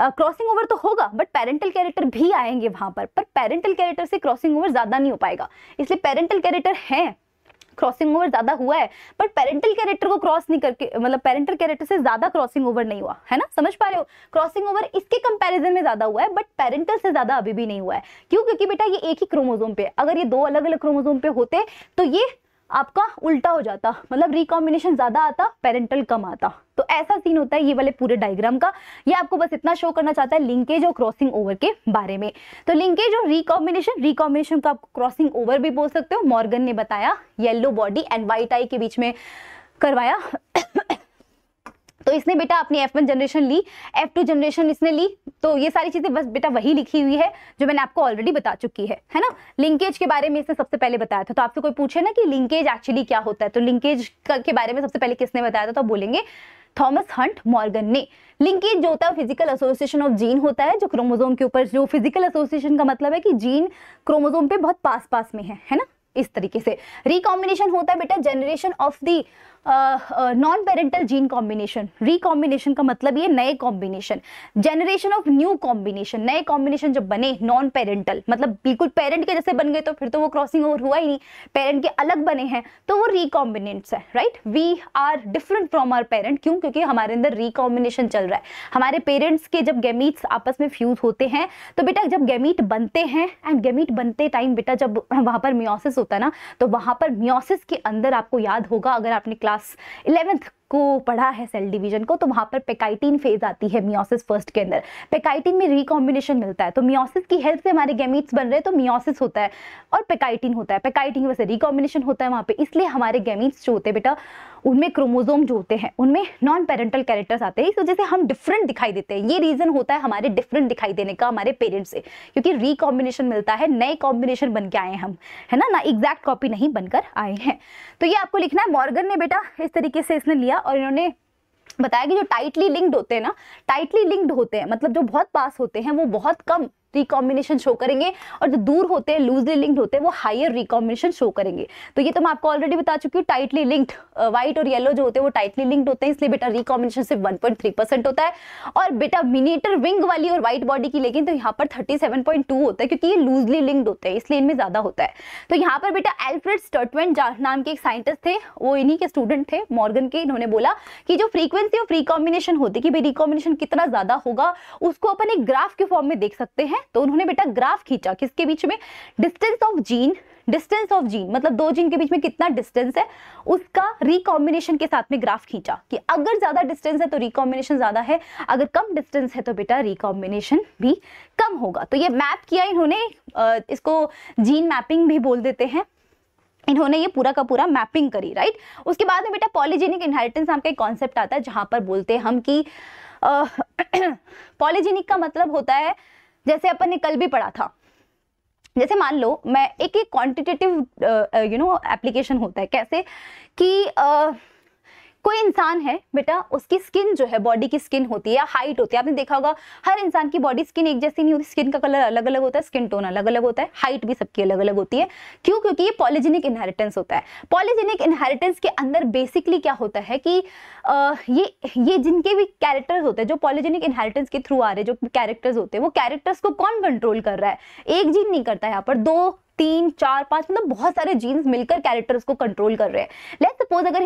[SPEAKER 1] क्रॉसिंग ओवर तो होगा बट पेरेंटल कैरेक्टर भी आएँगे वहाँ पर पर पेरेंटल कैरेक्टर से क्रॉसिंग ओवर ज़्यादा नहीं हो पाएगा। इसलिए पेरेंटल कैरेक्टर है। क्रॉसिंग ओवर ज़्यादा हुआ है बट पेरेंटल कैरेक्टर को क्रॉस नहीं करके मतलब पेरेंटल कैरेक्टर से ज़्यादा क्रॉसिंग ओवर नहीं हुआ, है ना? समझ पा रहे हो? क्रॉसिंग ओवर इसके कंपैरिजन में ज़्यादा हुआ है बट पेरेंटल से ज़्यादा अभी भी नहीं हुआ है। क्यों? क्योंकि बेटा ये एक ही क्रोमोजोम पे अगर ये दो अलग अलग क्रोमोजोम पे होते तो ये आपका उल्टा हो जाता मतलब रिकॉम्बिनेशन ज़्यादा आता पेरेंटल कम आता। तो ऐसा सीन होता है, ये वाले पूरे डायग्राम का। ये आपको बस इतना शो करना चाहता है लिंकेज और क्रॉसिंग ओवर के बारे में। तो लिंकेज और रिकॉम्बिनेशन रिकॉम्बिनेशन को आप क्रॉसिंग ओवर भी बोल सकते हो। मॉर्गन ने बताया yellow body and white eye के बीच में करवाया। तो इसने बेटा अपनी एफ़ वन जनरेशन ली एफ़ टू जनरेशन इसने ली तो ये सारी चीज़ें बस बेटा वही लिखी हुई है, जो मैंने आपको ऑलरेडी बता चुकी है है ना? लिंकेज के बारे में इसने सबसे पहले बताया था तो आपसे कोई पूछे ना कि लिंकेज एक्चुअली क्या होता है तो लिंकेज के बारे में सबसे पहले किसने बताया था तो बोलेंगे थॉमस हंट मॉर्गन ने। लिंकेज जो होता है फ़िज़िकल एसोसिएशन ऑफ़ जीन होता है, जो क्रोमोजोम के ऊपर, जो फ़िज़िकल एसोसिएशन का मतलब है कि जीन क्रोमोजोम पे बहुत पास पास में है है ना? इस तरीके से। रिकॉम्बिनेशन होता है बेटा generation of the non parental gene combination recombination का मतलब ये नए combination generation of new combination नए कॉम्बिनेशन जब बने नॉन पेरेंटल मतलब बिल्कुल पेरेंट के जैसे बन गए तो फिर तो वो क्रॉसिंग ओवर हुआ ही नहीं। पेरेंट के अलग बने हैं तो वो रिकॉम्बिनेट्स है right we are different from our parent क्यों? क्योंकि हमारे अंदर रिकॉम्बिनेशन चल रहा है। हमारे पेरेंट्स के जब गेमीट्स आपस में फ्यूज होते हैं तो बेटा जब गेमीट बनते हैं एंड गेमीट बनते टाइम बेटा जब वहाँ पर मियोसिस होता है ना तो वहाँ पर मियोसिस के अंदर आपको याद होगा, अगर आपने क्लास इलेवेंथ को पढ़ा है सेल डिवीज़न को तो वहाँ पर पेकाइटिन फ़ेज़ आती है मियोसिस फ़र्स्ट के अंदर। पेकाइटिन में रिकॉम्बिनेशन मिलता है तो मियोसिस की हेल्प से हमारे गैमीट्स बन रहे हैं तो मियोसिस होता है और पेकाइटिन होता है। पेकाइटिन वैसे रिकॉम्बिनेशन होता है वहाँ पे, इसलिए हमारे गैमीट्स जो होते हैं बेटा उनमें क्रोमोजोम जो होते हैं, उनमें नॉन पेरेंटल कैरेक्टर्स आते हैं। इस वजह से हम डिफरेंट दिखाई देते हैं। ये रीजन होता है हमारे डिफरेंट दिखाई देने का हमारे पेरेंट्स से। क्योंकि रिकॉम्बिनेशन मिलता है, नए कॉम्बिनेशन बन के आए हैं हम। है ना? ना एग्जैक्ट कॉपी नहीं बनकर आए हैं। तो ये आपको लिखना है, मॉर्गन ने बेटा इस तरीके से इसने लिया और इन्होंने बताया कि जो टाइटली लिंक्ड होते हैं ना टाइटली लिंक्ड होते हैं मतलब जो बहुत पास होते हैं, वो बहुत कम रिकॉम्बिनेशन शो करेंगे और जो दूर होते हैं लूजली लिंक्ड होते हैं, वो हायर रिकॉम्बिनेशन शो करेंगे। तो ये तो मैं आपको ऑलरेडी बता चुकी हूँ टाइटली लिंक्ड व्हाइट और येलो जो होते हैं, वो टाइटली लिंक्ड होते हैं, इसलिए बेटा रिकॉम्बिनेशन सिर्फ़ 1.3 परसेंट होता है। और बेटा मिनीटर विंग वाली और व्हाइट बॉडी की लेकिन तो यहाँ पर 37.2 होता है, क्योंकि ये लूजली लिंक्ड होते हैं, इसलिए इनमें ज़्यादा होता है। तो यहाँ पर बेटा एल्फ्रेड स्टर्टवेंट नाम के एक साइंटिस्ट थे, वो इन्हीं के स्टूडेंट थे मॉर्गन के, इन्होंने बोला कि जो फ्रीक्वेंसी ऑफ़ रिकॉम्बिनेशन होती है कि रिकॉम्बिनेशन कितना ज़्यादा होगा, उसको अपन एक ग्राफ के फॉर्म में देख सकते हैं तो उन्होंने बेटा ग्राफ खींचा किसके बीच में? Distance of gene distance of gene मतलब दो जीन के बीच में कितना डिस्टेंस है, उसका रिकॉम्बिनेशन के साथ में ग्राफ खींचा कि अगर ज़्यादा डिस्टेंस है तो रिकॉम्बिनेशन ज़्यादा है, अगर कम डिस्टेंस है तो बेटा रिकॉम्बिनेशन भी कम होगा। तो ये मैप किया इन्होंने इसको जीन मैपिंग भी बोल देते हैं। इन्होंने ये पूरा का पूरा मैपिंग करी राइट उसके बाद में बेटा पॉलीजेनिक इनहेरिटेंस नाम का एक कॉन्सेप्ट आता है, जहाँ पर बोलते हैं हम कि पॉलीजेनिक *clears throat* का मतलब होता है जैसे अपन ने कल भी पढ़ा था। जैसे मान लो मैं एक एक क्वांटिटेटिव यू नो एप्लीकेशन होता है। कैसे? कि uh, कोई इंसान है बेटा उसकी स्किन जो है बॉडी की स्किन होती है हाइट होती है। आपने देखा होगा हर इंसान की बॉडी स्किन एक जैसी नहीं होती। स्किन का कलर अलग अलग होता है स्किन टोन अलग अलग होता है हाइट भी सबकी अलग अलग होती है। क्यों? क्योंकि ये पॉलिजेनिक इनहेरिटेंस होता है। पॉलिजेनिक इनहेरिटेंस के अंदर बेसिकली क्या होता है कि आ, ये ये जिनके भी कैरेक्टर्स होते हैं जो पॉलिजेनिक इनहेरिटेंस के थ्रू आ रहे जो कैरेक्टर्स होते हैं वो कैरेक्टर्स को कौन कंट्रोल कर रहा है? एक जीन नहीं करता यहाँ पर दो तीन, चार, पाँच मतलब बहुत सारे जीन्स मिलकर कैरेक्टर्स को कंट्रोल कर रहे हैं। लेट सपोज़ अगर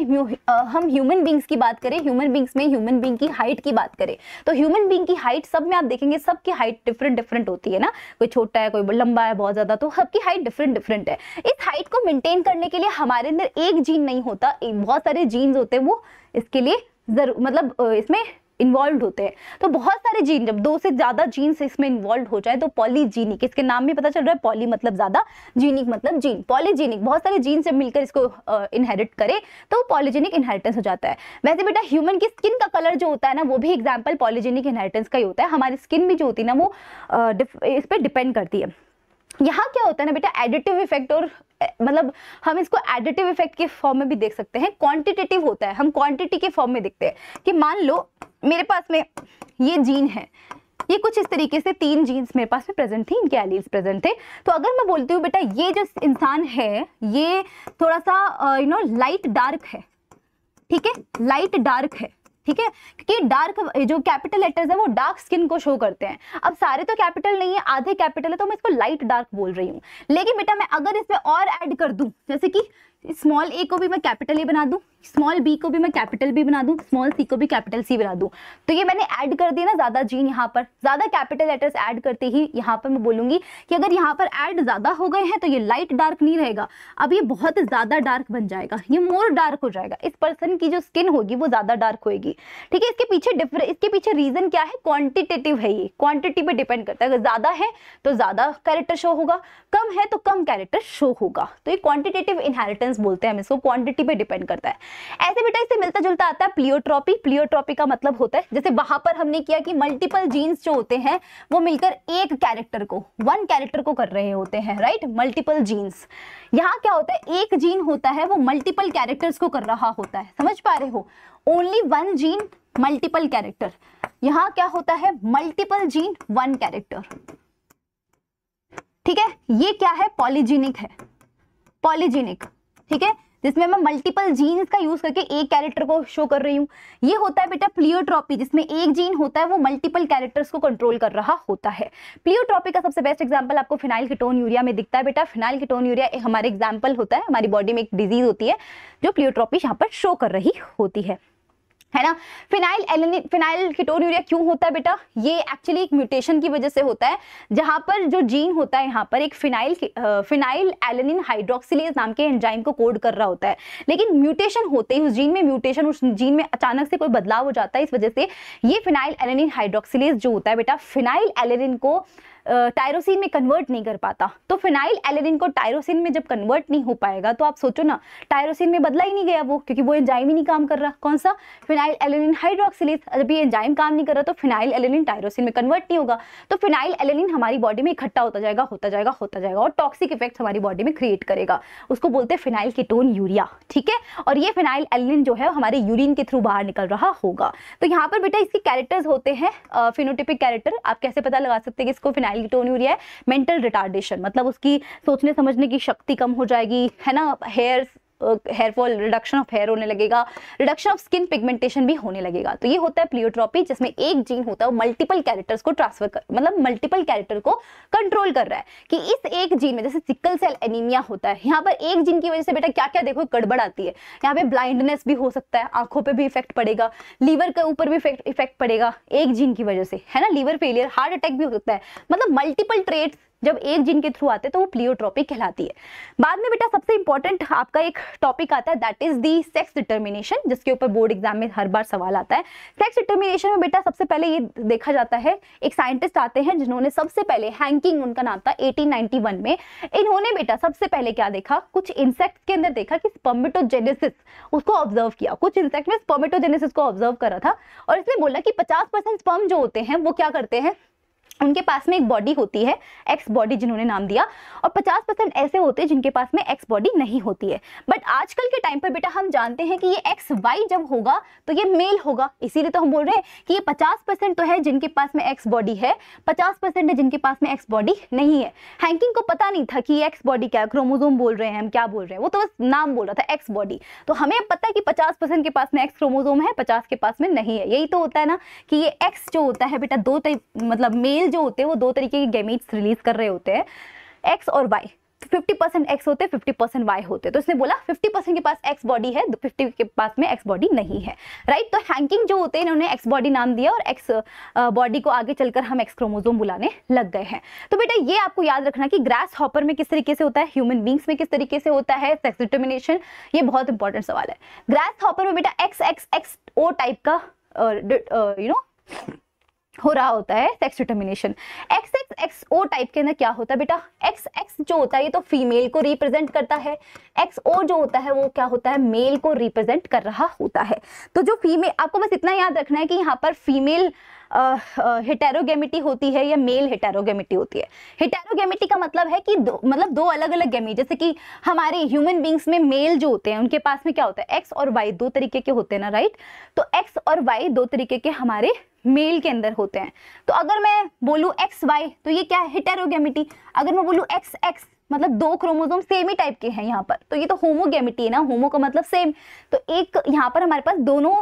[SPEAKER 1] हम ह्यूमन बींग्स की बात करें ह्यूमन बींग्स में ह्यूमन बींग की हाइट की बात करें तो ह्यूमन बींग की हाइट सब में आप देखेंगे सबकी हाइट डिफरेंट डिफरेंट होती है ना। कोई छोटा है, कोई लंबा है, बहुत ज़्यादा तो सबकी हाइट डिफरेंट डिफरेंट है। इस हाइट को मेंटेन करने के लिए हमारे अंदर एक जीन नहीं होता। बहुत सारे जीन्स होते हैं, वो इसके लिए ज़रूर मतलब इसमें इन्वॉल्व होते हैं। तो बहुत सारे जीन जब दो से ज़्यादा जीन्स इसमें इन्वॉल्व हो जाए तो पॉलीजीनिक इसके नाम में पता चल रहा है पॉली मतलब ज़्यादा जीनिक मतलब जीन पॉलीजीनिक बहुत सारे जीन जब मिलकर इसको इनहेरिट करे तो पॉलीजेनिक इनहेरिटेंस हो जाता है। वैसे बेटा ह्यूमन की स्किन का कलर जो होता है ना, वो भी एग्ज़ाम्पल पॉलीजेनिक इनहेरिटेंस का ही होता है। हमारी स्किन भी जो होती है ना, वो इस पर डिपेंड करती है। यहाँ क्या होता है ना बेटा एडिटिव इफ़ेक्ट और मतलब हम इसको एडिटिव इफ़ेक्ट के फॉर्म में भी देख सकते हैं क्वांटिटेटिव होता है, हम क्वांटिटी के फॉर्म में देखते हैं कि मान लो मेरे पास में ये जीन है, ये कुछ इस तरीके से तीन जीन्स मेरे पास में प्रेजेंट थी, इनके एलील्स प्रेजेंट थे। तो अगर मैं बोलती हूँ, बेटा, ये जो इंसान है, ये थोड़ा सा यू नो लाइट डार्क है, ठीक है? लाइट डार्क है। ठीक है? क्योंकि डार्क जो कैपिटल लेटर्स है, वो डार्क स्किन को शो करते हैं। अब सारे तो कैपिटल नहीं है, आधे कैपिटल है तो मैं इसको लाइट डार्क बोल रही हूँ। लेकिन बेटा, मैं अगर इसमें और ऐड कर दूँ, जैसे कि स्मॉल ए को भी मैं कैपिटल ए बना दूँ स्मॉल बी को भी मैं कैपिटल बी बना दूँ स्मॉल सी को भी कैपिटल सी बना दूँ। तो ये मैंने ऐड कर दिया ना ज़्यादा जीन यहाँ पर। ज़्यादा कैपिटल लेटर्स ऐड करते ही यहाँ पर मैं बोलूँगी कि अगर यहाँ पर ऐड ज़्यादा हो गए हैं तो ये लाइट डार्क नहीं रहेगा। अब ये बहुत ज़्यादा डार्क बन जाएगा। ये मोर डार्क हो जाएगा। इस पर्सन की जो स्किन होगी, वो ज़्यादा डार्क होगी ठीक है, इसके पीछे डिफरेंट इसके पीछे रीजन क्या है? क्वान्टिटेटिव है ये। क्वान्टिटी पर डिपेंड करता है। अगर ज़्यादा है तो ज़्यादा कैरेक्टर शो होगा। कम है तो कम कैरेक्टर शो होगा। तो ये क्वान्टिटेटिव इनहेरिटेंस बोलते हैं हम इसको। क्वांटिटी पे डिपेंड करता है। ऐसे बेटा इससे मिलता जुलता आता है प्लियोट्रॉपी प्लियोट्रॉपी का मतलब होता है, जैसे वहाँ पर हमने किया कि मल्टीपल जीन्स जो होते हैं, वो मिलकर एक कैरेक्टर को वन कैरेक्टर को कर रहे होते हैं राइट मल्टीपल जीन्स यहाँ क्या होता है, एक जीन होता है, वो मल्टीपल कैरेक्टर्स को कर रहा होता है, समझ पा रहे हो? Only one gene multiple character यहाँ क्या होता है मल्टीपल जीन वन कैरेक्टर ठीक है? ये क्या है? पॉलीजीनिक है. पॉलीजीनिक ठीक है? जिसमें मैं मल्टीपल जीन्स का यूज़ करके एक कैरेक्टर को शो कर रही हूँ। ये होता है बेटा प्लियोट्रॉपी जिसमें एक जीन होता है, वो मल्टीपल कैरेक्टर्स को कंट्रोल कर रहा होता है। प्लियोट्रॉपी का सबसे बेस्ट एग्ज़ाम्पल आपको फिनाइल किटोन यूरिया में दिखता है बेटा। फिनाइल किटोन यूरिया हमारे एग्ज़ाम्पल होता है, हमारी बॉडी में एक डिज़ीज़ होती है, जो प्लियोट्रॉपी यहाँ पर शो कर रही होती है। है ना? Phenylalanine phenylketonuria क्यों होता है बेटा? ये एक्चुअली एक म्यूटेशन की वजह से होता है, जहाँ पर जो जीन होता है यहाँ पर एक फिनाइल फिनाइल एलिनिन हाइड्रोक्सिलेज नाम के एंजाइम को कोड कर रहा होता है। लेकिन म्यूटेशन होते ही उस जीन में म्यूटेशन उस जीन में अचानक से कोई बदलाव हो जाता है, इस वजह से ये फिनाइल एलिनिन हाइड्रोक्सिलेज जो होता है बेटा फिनाइल एलिनिन को टायरोसिन में कन्वर्ट नहीं कर पाता। तो फिनाइल एलेनिन को टायरोसिन में जब कन्वर्ट नहीं हो पाएगा तो आप सोचो ना टायरोसिन में बदला ही नहीं गया वो, क्योंकि वो एंजाइम ही नहीं काम कर रहा। कौन सा? फिनाइल एलेनिन हाइड्रोक्सिलेज जब ये एंजाइम काम नहीं कर रहा तो फिनाइल एलेनिन टायरोसिन में कन्वर्ट नहीं होगा। तो फिनाइल एलेनिन हमारी बॉडी में इकट्ठा होता जाएगा होता जाएगा होता जाएगा और टॉक्सिक इफ़ेक्ट हमारी बॉडी में क्रिएट करेगा। उसको बोलते हैं फिनाइल कीटोन यूरिया ठीक है? और ये फिनाइल एलिन जो है, हमारे यूरिन के थ्रू बाहर निकल रहा होगा। तो यहाँ पर बेटा इसके कैरेक्टर्स होते हैं फिनोटिपिक कैरेक्टर आप कैसे पता लगा सकते हैं कि इसको फिनाइल माइलिटोन्यूरिया है मेंटल रिटार्डेशन मतलब उसकी सोचने समझने की शक्ति कम हो जाएगी, है ना? Hair hair fall reduction of hair होने लगेगा रिडक्शन ऑफ़ स्किन पिगमेंटेशन भी होने लगेगा। तो ये होता है प्लियोट्रॉपी जिसमें एक जीन होता है मल्टीपल कैरेक्टर्स को ट्रांसफ़र कर मतलब मल्टीपल कैरेक्टर को कंट्रोल कर रहा है कि इस एक जीन में, जैसे सिकल सेल एनीमिया होता है, यहाँ पर एक जीन की वजह से बेटा क्या क्या देखो, गड़बड़ आती है। यहाँ पे ब्लाइंडनेस भी हो सकता है, आँखों पर भी इफ़ेक्ट पड़ेगा, लीवर के ऊपर भी इफ़ेक्ट पड़ेगा, एक जीन की वजह से, है ना? लीवर फेलियर हार्ट अटैक भी हो सकता है। मतलब मल्टीपल ट्रेड्स जब एक जिन के थ्रू आते हैं तो वो प्लियोट्रॉपी कहलाती है। बाद में बेटा सबसे इंपॉर्टेंट आपका एक टॉपिक आता है that is the sex determination जिसके ऊपर बोर्ड एग्ज़ाम में हर बार सवाल आता है। सेक्स डिटर्मिनेशन में बेटा सबसे पहले ये देखा जाता है, एक साइंटिस्ट आते हैं, जिन्होंने सबसे पहले हैंकिंग उनका नाम था 1891 में। इन्होंने बेटा सबसे पहले क्या देखा? कुछ इंसेक्ट के अंदर देखा कि स्पर्मेटोजेनेसिस उसको ऑब्ज़र्व किया। कुछ इंसेक्ट में स्पर्मेटोजेनेसिस को ऑब्ज़र्व करा था, और इसने बोला कि 50 परसेंट स्पर्म जो होते हैं, वो क्या करते हैं? उनके पास में एक बॉडी होती है एक्स बॉडी जिन्होंने नाम दिया, और 50 परसेंट ऐसे होते हैं जिनके पास में एक्स बॉडी नहीं होती है। बट आजकल के टाइम पर बेटा हम जानते हैं कि ये एक्स वाई जब होगा तो ये मेल होगा। इसीलिए तो हम बोल रहे हैं कि ये 50 परसेंट तो है जिनके पास में एक्स बॉडी है 50 परसेंट है जिनके पास में एक्स बॉडी नहीं है। हैंकिंग को पता नहीं था कि एक्स बॉडी क्या क्रोमोजोम बोल रहे हैं हम, क्या बोल रहे हैं। वो तो बस नाम बोल रहा था एक्स बॉडी तो हमें पता है कि पचास के पास में एक्स क्रोमोजोम है, पचास के पास में नहीं है। यही तो होता है ना कि ये एक्स जो होता है बेटा, दो मतलब मेल मेल जो होते हैं, वो दो तरीके के गेमीट्स रिलीज़ कर रहे होते हैं एक्स और वाई फिफ्टी परसेंट एक्स होते फिफ्टी परसेंट वाई होते। तो इसने बोला फिफ्टी परसेंट के पास एक्स बॉडी है फिफ्टी के पास में एक्स बॉडी नहीं है। राइट तो हैंकिंग जो होते हैं, इन्होंने एक्स बॉडी नाम दिया और एक्स बॉडी को आगे चलकर हम एक्स क्रोमोजोम बुलाने लग गए हैं। तो बेटा, ये आपको याद रखना कि ग्रास हॉपर में किस तरीके से होता है ह्यूमन बींग्स में किस तरीके से होता है सेक्स डिटर्मिनेशन ये बहुत इंपॉर्टेंट सवाल है। ग्रास हॉपर में बेटा X X X O type का यू नो हो रहा होता है sex determination X X X O type के अंदर क्या होता है बेटा? एक्स एक्स जो होता है, ये तो फीमेल को रिप्रेजेंट करता है। एक्स ओ जो होता है, वो क्या होता है? मेल को रिप्रेजेंट कर रहा होता है। तो जो फीमेल आपको बस इतना याद रखना है कि यहाँ पर फीमेल हेटेरोगेमिटी होती है या मेल हेटेरोगेमिटी होती है? हेटेरोगेमिटी का मतलब है कि दो मतलब दो अलग अलग गेमी जैसे कि हमारे ह्यूमन बींग्स में मेल जो होते हैं, उनके पास में क्या होता है? एक्स और वाई दो तरीके के होते हैं ना राइट तो एक्स और वाई दो तरीके के हमारे मेल के अंदर होते हैं। तो अगर मैं बोलूँ एक्स वाई तो ये क्या है? हिटेरोगेमिटी अगर मैं बोलूँ एक्स एक्स मतलब दो क्रोमोजोम सेम ही टाइप के हैं यहाँ पर। तो ये तो होमोगेमिटी है ना होमो का मतलब सेम तो एक यहाँ पर हमारे पास दोनों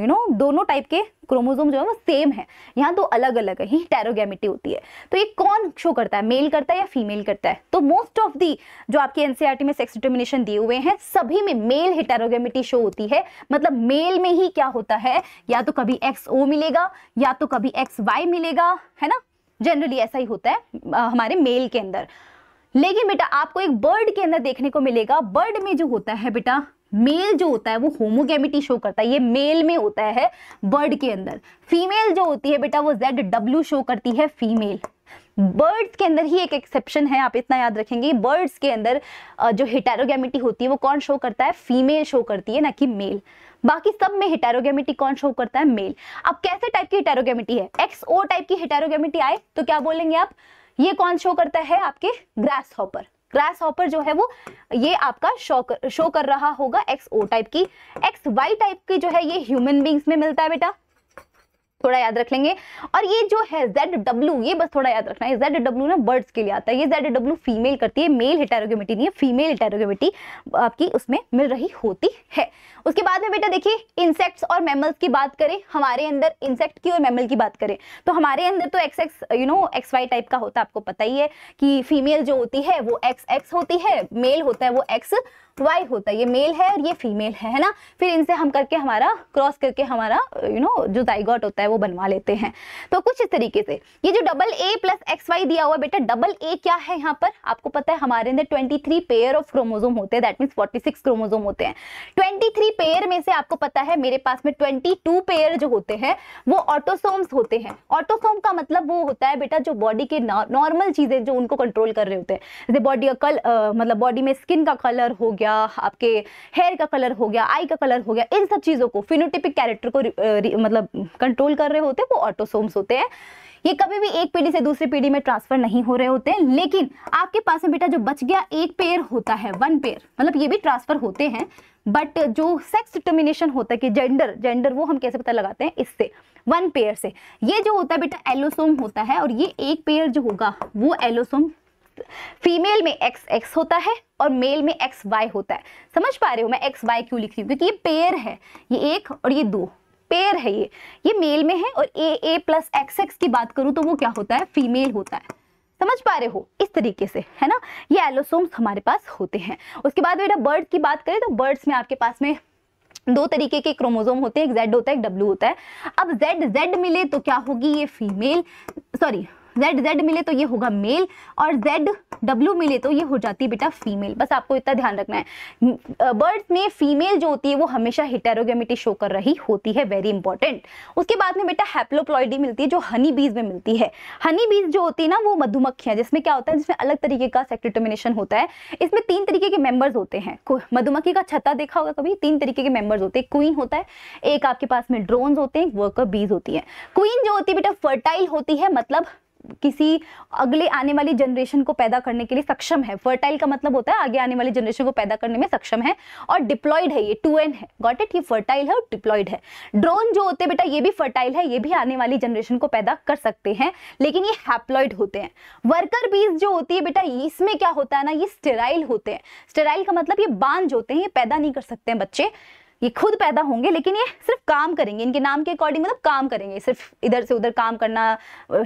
[SPEAKER 1] यू नो दोनों टाइप के क्रोमोजोम जो है वो सेम है। यहाँ तो अलग अलग है, ही टेरोगेमिटी होती है। तो ये कौन शो करता है मेल करता है या फीमेल करता है? तो मोस्ट ऑफ़ दी जो आपके एनसीआरटी में सेक्स डिटर्मिनेशन दिए हुए हैं, सभी में मेल हेटेरोगेमिटी शो होती है। मतलब मेल में ही क्या होता है, या तो कभी एक्स ओ मिलेगा, या तो कभी एक्स वाई मिलेगा, है ना? जनरली ऐसा ही होता है हमारे मेल के अंदर। लेकिन बेटा, आपको एक बर्ड के अंदर देखने को मिलेगा। बर्ड में जो होता है बेटा मेल जो होता है, वो होमोगेमिटी शो करता है। ये मेल में होता है बर्ड के अंदर। फीमेल जो होती है बेटा, वो जेड डब्ल्यू शो करती है फीमेल बर्ड्स के अंदर ही एक एक्सेप्शन है, आप इतना याद रखेंगे। बर्ड्स के अंदर जो हिटेरोगेमिटी होती है, वो कौन शो करता है? फीमेल शो करती है, ना कि मेल बाकी सब में हिटेरोगेमिटी कौन शो करता है? मेल अब कैसे टाइप की हिटेरोगेमिटी है? एक्स ओ टाइप की हिटेरोगेमिटी आए तो क्या बोलेंगे आप? ये कौन शो करता है आपके ग्रास हॉपर ग्रास हॉपर जो है वो ये आपका शो कर, शो कर रहा होगा एक्स ओ टाइप की। एक्स वाई टाइप की जो है ये ह्यूमन बींग्स में मिलता है बेटा। थोड़ा याद रख लेंगे। और ये जो है जेड डब्ल्यू ये बस थोड़ा याद रखना है। जेड डब्ल्यू ना बर्ड्स के लिए आता है। ये जेड डब्ल्यू फीमेल करती है। मेल हेटेरोगेमिटी नहीं है। फीमेल हेटेरोगेमिटी आपकी उसमें मिल रही होती है। उसके बाद में बेटा देखिए इंसेक्ट्स और मेमल्स की बात करें, हमारे अंदर इंसेक्ट की और मेमल की बात करें तो हमारे अंदर तो X X you know X Y type का होता है, आपको पता ही है कि फीमेल जो होती है, वो एक्स एक्स होती है मेल होता है, वो एक्स वाई होता है, ये मेल है और ये फीमेल है है ना? फिर इनसे हम करके हमारा क्रॉस करके हमारा यू नो जो जाइगॉट होता है, वो बनवा लेते हैं। तो कुछ इस तरीके से, ये जो double A plus X Y दिया हुआ बेटा डबल ए क्या है यहाँ पर? आपको पता है, हमारे अंदर twenty three pair of chromosome होते हैं that means forty six chromosome होते हैं। ट्वेंटी थ्री पेयर में से आपको पता है, मेरे पास में ट्वेंटी टू पेयर जो होते हैं, वो ऑटोसोम्स होते हैं। ऑटोसोम का मतलब वो होता है बेटा जो बॉडी के नॉर्मल चीज़ें जो उनको कंट्रोल कर रहे होते हैं। जैसे बॉडी का कल मतलब बॉडी में स्किन का कलर हो गया, आपके हेयर का कलर हो गया आई का कलर हो गया, इन सब चीज़ों को फिनोटिपिक कैरेक्टर को मतलब कंट्रोल कर रहे होते हैं, वो ऑटोसोम्स होते हैं। ये कभी भी एक पीढ़ी से दूसरी पीढ़ी में ट्रांसफ़र नहीं हो रहे होते हैं, लेकिन आपके पास में बेटा जो बच गया, एक पेयर होता है वन पेयर मतलब ये भी ट्रांसफ़र होते हैं बट जो सेक्स डिटर्मिनेशन होता है कि जेंडर जेंडर वो हम कैसे पता लगाते हैं? इससे वन पेयर से। ये जो होता है बेटा एलोसोम होता है, और ये एक पेयर जो होगा, वो एलोसोम फीमेल में एक्स एक्स होता है और मेल में एक्स वाई होता है। समझ पा रहे हो मैं एक्स वाई क्यों लिख रही हूँ? क्योंकि ये पेयर है, ये एक और ये दो। पेयर है ये। ये मेल में है और A A plus X X की बात करूँ तो वो क्या होता है? फीमेल होता है। समझ पा रहे हो? इस तरीके से, है ना? ये एलोसोम्स हमारे पास होते हैं। उसके बाद बेटा बर्ड की बात करें तो बर्ड्स में आपके पास में दो तरीके के क्रोमोजोम होते हैं। एक जेड होता है, एक डब्ल्यू होता है। अब जेड जेड मिले तो क्या होगी ये फीमेल सॉरी जेड जेड मिले तो ये होगा मेल और जेड डब्ल्यू मिले तो ये हो जाती है बेटा फीमेल बस आपको इतना ध्यान रखना है। बर्ड्स में फीमेल जो होती है वो हमेशा हिटेरोगेमिटी शो कर रही होती है वेरी इंपॉर्टेंट उसके बाद में बेटा हैप्लोप्लॉइडी मिलती है, जो हनी बीज में मिलती है। हनी बीज जो होती है ना, वो मधुमक्खियाँ, जिसमें क्या होता है, जिसमें अलग तरीके का सेक्रेटोमिनेशन होता है। इसमें तीन तरीके के मेंबर्स होते हैं। मधुमक्खी का छत्ता देखा होगा कभी? तीन तरीके के मेंबर्स होते हैं। क्वीन होता है, एक आपके पास में ड्रोन होते हैं वर्कर बीज होती है। क्वीन जो होती है बेटा फर्टाइल होती है मतलब किसी अगले आने वाली जनरेशन को पैदा करने के लिए सक्षम है। फर्टाइल का मतलब होता है आगे आने वाली जनरेशन को पैदा करने में सक्षम है और डिप्लॉयड है ये टू एन है। गॉट इट ये फर्टाइल है और डिप्लॉयड है। ड्रोन जो होते हैं बेटा, ये भी फर्टाइल है, ये भी आने वाली जनरेशन को पैदा कर सकते हैं, लेकिन ये हैप्लॉइड होते हैं। वर्कर बीज जो होती है बेटा इसमें क्या होता है ना, ये स्टेराइल होते हैं। स्टेराइल का मतलब ये बांझ होते हैं, ये पैदा नहीं कर सकते हैं बच्चे। ये खुद पैदा होंगे लेकिन ये सिर्फ़ काम करेंगे। इनके नाम के अकॉर्डिंग मतलब काम करेंगे। सिर्फ़ इधर से उधर काम करना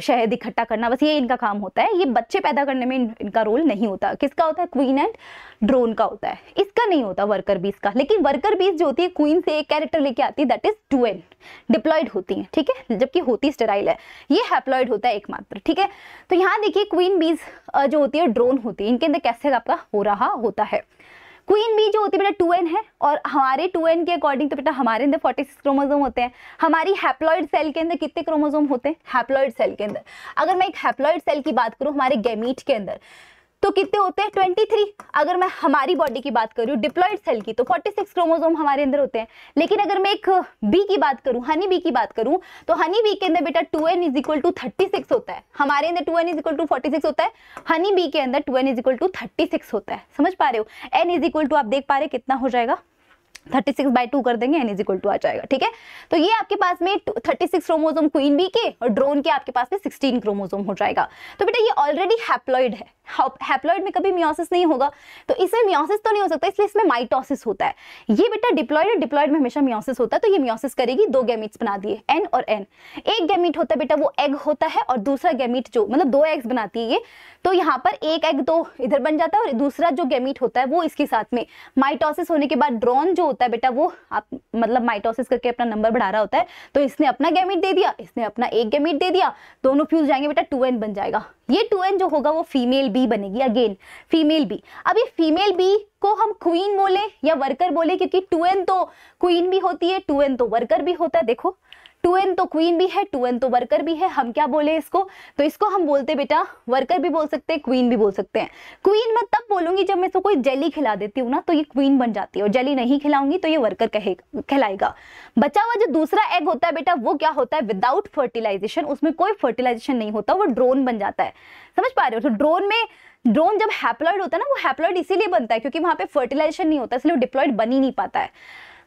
[SPEAKER 1] शहद इकट्ठा करना बस ये इनका काम होता है। ये बच्चे पैदा करने में इन, इनका रोल नहीं होता। किसका होता है? क्वीन एंड ड्रोन का होता है। इसका नहीं होता वर्कर बीस का। लेकिन वर्कर बीस जो होती है क्वीन से एक कैरेक्टर लेके आती है दैट इज़ ट्वेन डिप्लॉयड होती है ठीक है? जबकि होती स्टेराइल है। ये हैप्लॉयड होता है एकमात्र ठीक है? तो यहाँ देखिए क्वीन बीज जो होती है ड्रोन होती है। इनके अंदर कैसे आपका हो रहा होता है? क्वीन बी जो होती है बेटा टू एन है और हमारे टू एन के अकॉर्डिंग तो बेटा हमारे अंदर फोर्टी सिक्स क्रोमोजोम होते हैं। हमारी हैप्लॉइड सेल के अंदर कितने क्रोमोजोम होते हैं? हैप्लॉइड सेल के अंदर। अगर मैं एक हैप्लॉइड सेल की बात करूँ हमारे गैमीट के अंदर तो कितने होते हैं? ट्वेंटी थ्री अगर मैं हमारी बॉडी की बात करूँ डिप्लॉइड सेल की तो फोर्टी सिक्स क्रोमोजोम हमारे अंदर होते हैं। लेकिन अगर मैं एक बी की बात करूँ हनी बी की बात करूँ तो हनी बी के अंदर बेटा two N is equal to thirty six होता है। हमारे अंदर two N is equal to forty six होता है। हनी बी के अंदर two N is equal to thirty six होता है। समझ पा रहे हो? एन इज़ इक्वल टू आप देख पा रहे कितना हो जाएगा? थर्टी सिक्स बाई टू कर देंगे एन इज़ इक्वल टू आ जाएगा, ठीक है? तो ये आपके पास में thirty six chromosome queen bee के और ड्रोन के आपके पास में सिक्सटीन क्रोमोजोम हो जाएगा। तो बेटा ये ऑलरेडी हैप्लॉइड है। हैप्लॉइड में कभी मियोसिस नहीं होगा। तो इसमें मियोसिस तो नहीं हो सकता, इसलिए इसमें माइटोसिस होता है। ये बेटा डिप्लॉइड डिप्लॉइड में हमेशा मियोसिस होता है तो ये मियोसिस करेगी, दो गैमिट्स बना दिए एन और एन एक गैमिट होता है बेटा, वो एग होता है, और दूसरा गैमिट जो मतलब दो एग्स बनाती है ये तो यहाँ पर एक एग तो इधर बन जाता है, और दूसरा जो गैमिट होता है, वो इसके साथ में। माइटोसिस होने के बाद ड्रॉन जो होता है बेटा, वो आप मतलब माइटोसिस करके अपना नंबर बढ़ा रहा होता है तो इसने अपना गैमिट दे दिया, इसने अपना एक गैमिट दे दिया, दोनों फ्यूज जाएँगे बेटा टू एन बन जाएगा। ये टू एन जो होगा वो फीमेल बी बनेगी अगेन फीमेल बी अब ये फीमेल बी को हम क्वीन बोले या वर्कर बोले, क्योंकि टू एन तो क्वीन भी होती है टू एन तो वर्कर भी होता है। देखो टू एन तो क्वीन भी है टू एन तो वर्कर भी है, हम क्या बोले इसको? तो इसको हम बोलते बेटा, वर्कर भी बोल सकते हैं, क्वीन भी बोल सकते हैं। क्वीन मैं तब बोलूँगी जब मैं इसको कोई जेली खिला देती हूँ ना तो ये क्वीन बन जाती है, और जेली नहीं खिलाऊँगी तो ये वर्कर कहेगा खिलाएगा। बचा हुआ जो दूसरा एग होता है बेटा, वो क्या होता है? विदाउट फर्टिलाइजेशन उसमें कोई फर्टिलाइजेशन नहीं होता, वो ड्रोन बन जाता है। समझ पा रहे हो? तो ड्रोन में ड्रोन जब हैप्लॉइड होता है ना, वो हैप्लॉइड इसीलिए बनता है क्योंकि वहाँ पे फर्टिलाइजेशन नहीं होता, इसलिए वो डिप्लॉइड बन ही नहीं पाता है।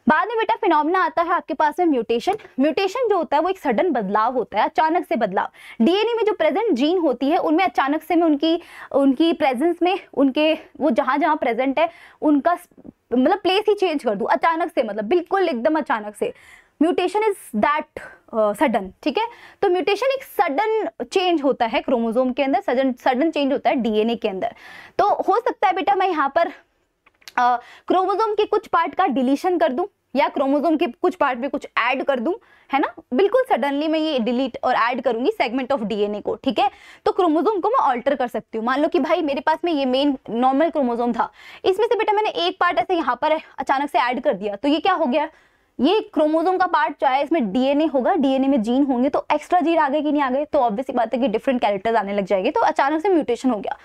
[SPEAKER 1] बाद में बेटा फिनोमिना आता है आपके पास में म्यूटेशन म्यूटेशन जो होता है वो एक सडन बदलाव होता है, अचानक से बदलाव। डीएनए में जो प्रेजेंट जीन होती है, उनमें अचानक से में उनकी उनकी प्रेजेंस में, उनके, वो जहाँ जहाँ प्रेजेंट है, उनका मतलब प्लेस ही चेंज कर दू, अचानक से मतलब बिल्कुल एकदम अचानक से। म्यूटेशन इज़ दैट सडन ठीक है? तो म्यूटेशन एक सडन चेंज होता है क्रोमोजोम के अंदर सडन सडन चेंज होता है डीएनए के अंदर। तो हो सकता है बेटा मैं यहाँ पर क्रोमोजोम के कुछ पार्ट का डिलीशन कर दूँ, या क्रोमोजोम के कुछ पार्ट में कुछ ऐड कर दूँ, है ना? बिल्कुल सडनली मैं ये डिलीट और ऐड करूँगी सेगमेंट ऑफ़ डीएनए को, ठीक है? तो क्रोमोजोम को मैं ऑल्टर कर सकती हूँ। मान लो कि भाई मेरे पास में ये मेन नॉर्मल क्रोमोजोम था। इसमें से बेटा मैंने एक पार्ट ऐसे यहाँ पर अचानक से ऐड कर दिया। तो ये क्या हो गया? ये क्रोमोजोम का पार्ट जो है इसमें डीएनए होगा डीएनए में जीन होंगे तो एक्स्ट्रा जीन आ गए कि नहीं आ गए? तो ऑब्वियसली बात है कि डिफरेंट कैरेक्टर्स आने लग जाएँगे तो अचानक से म्यूटेशन हो गया।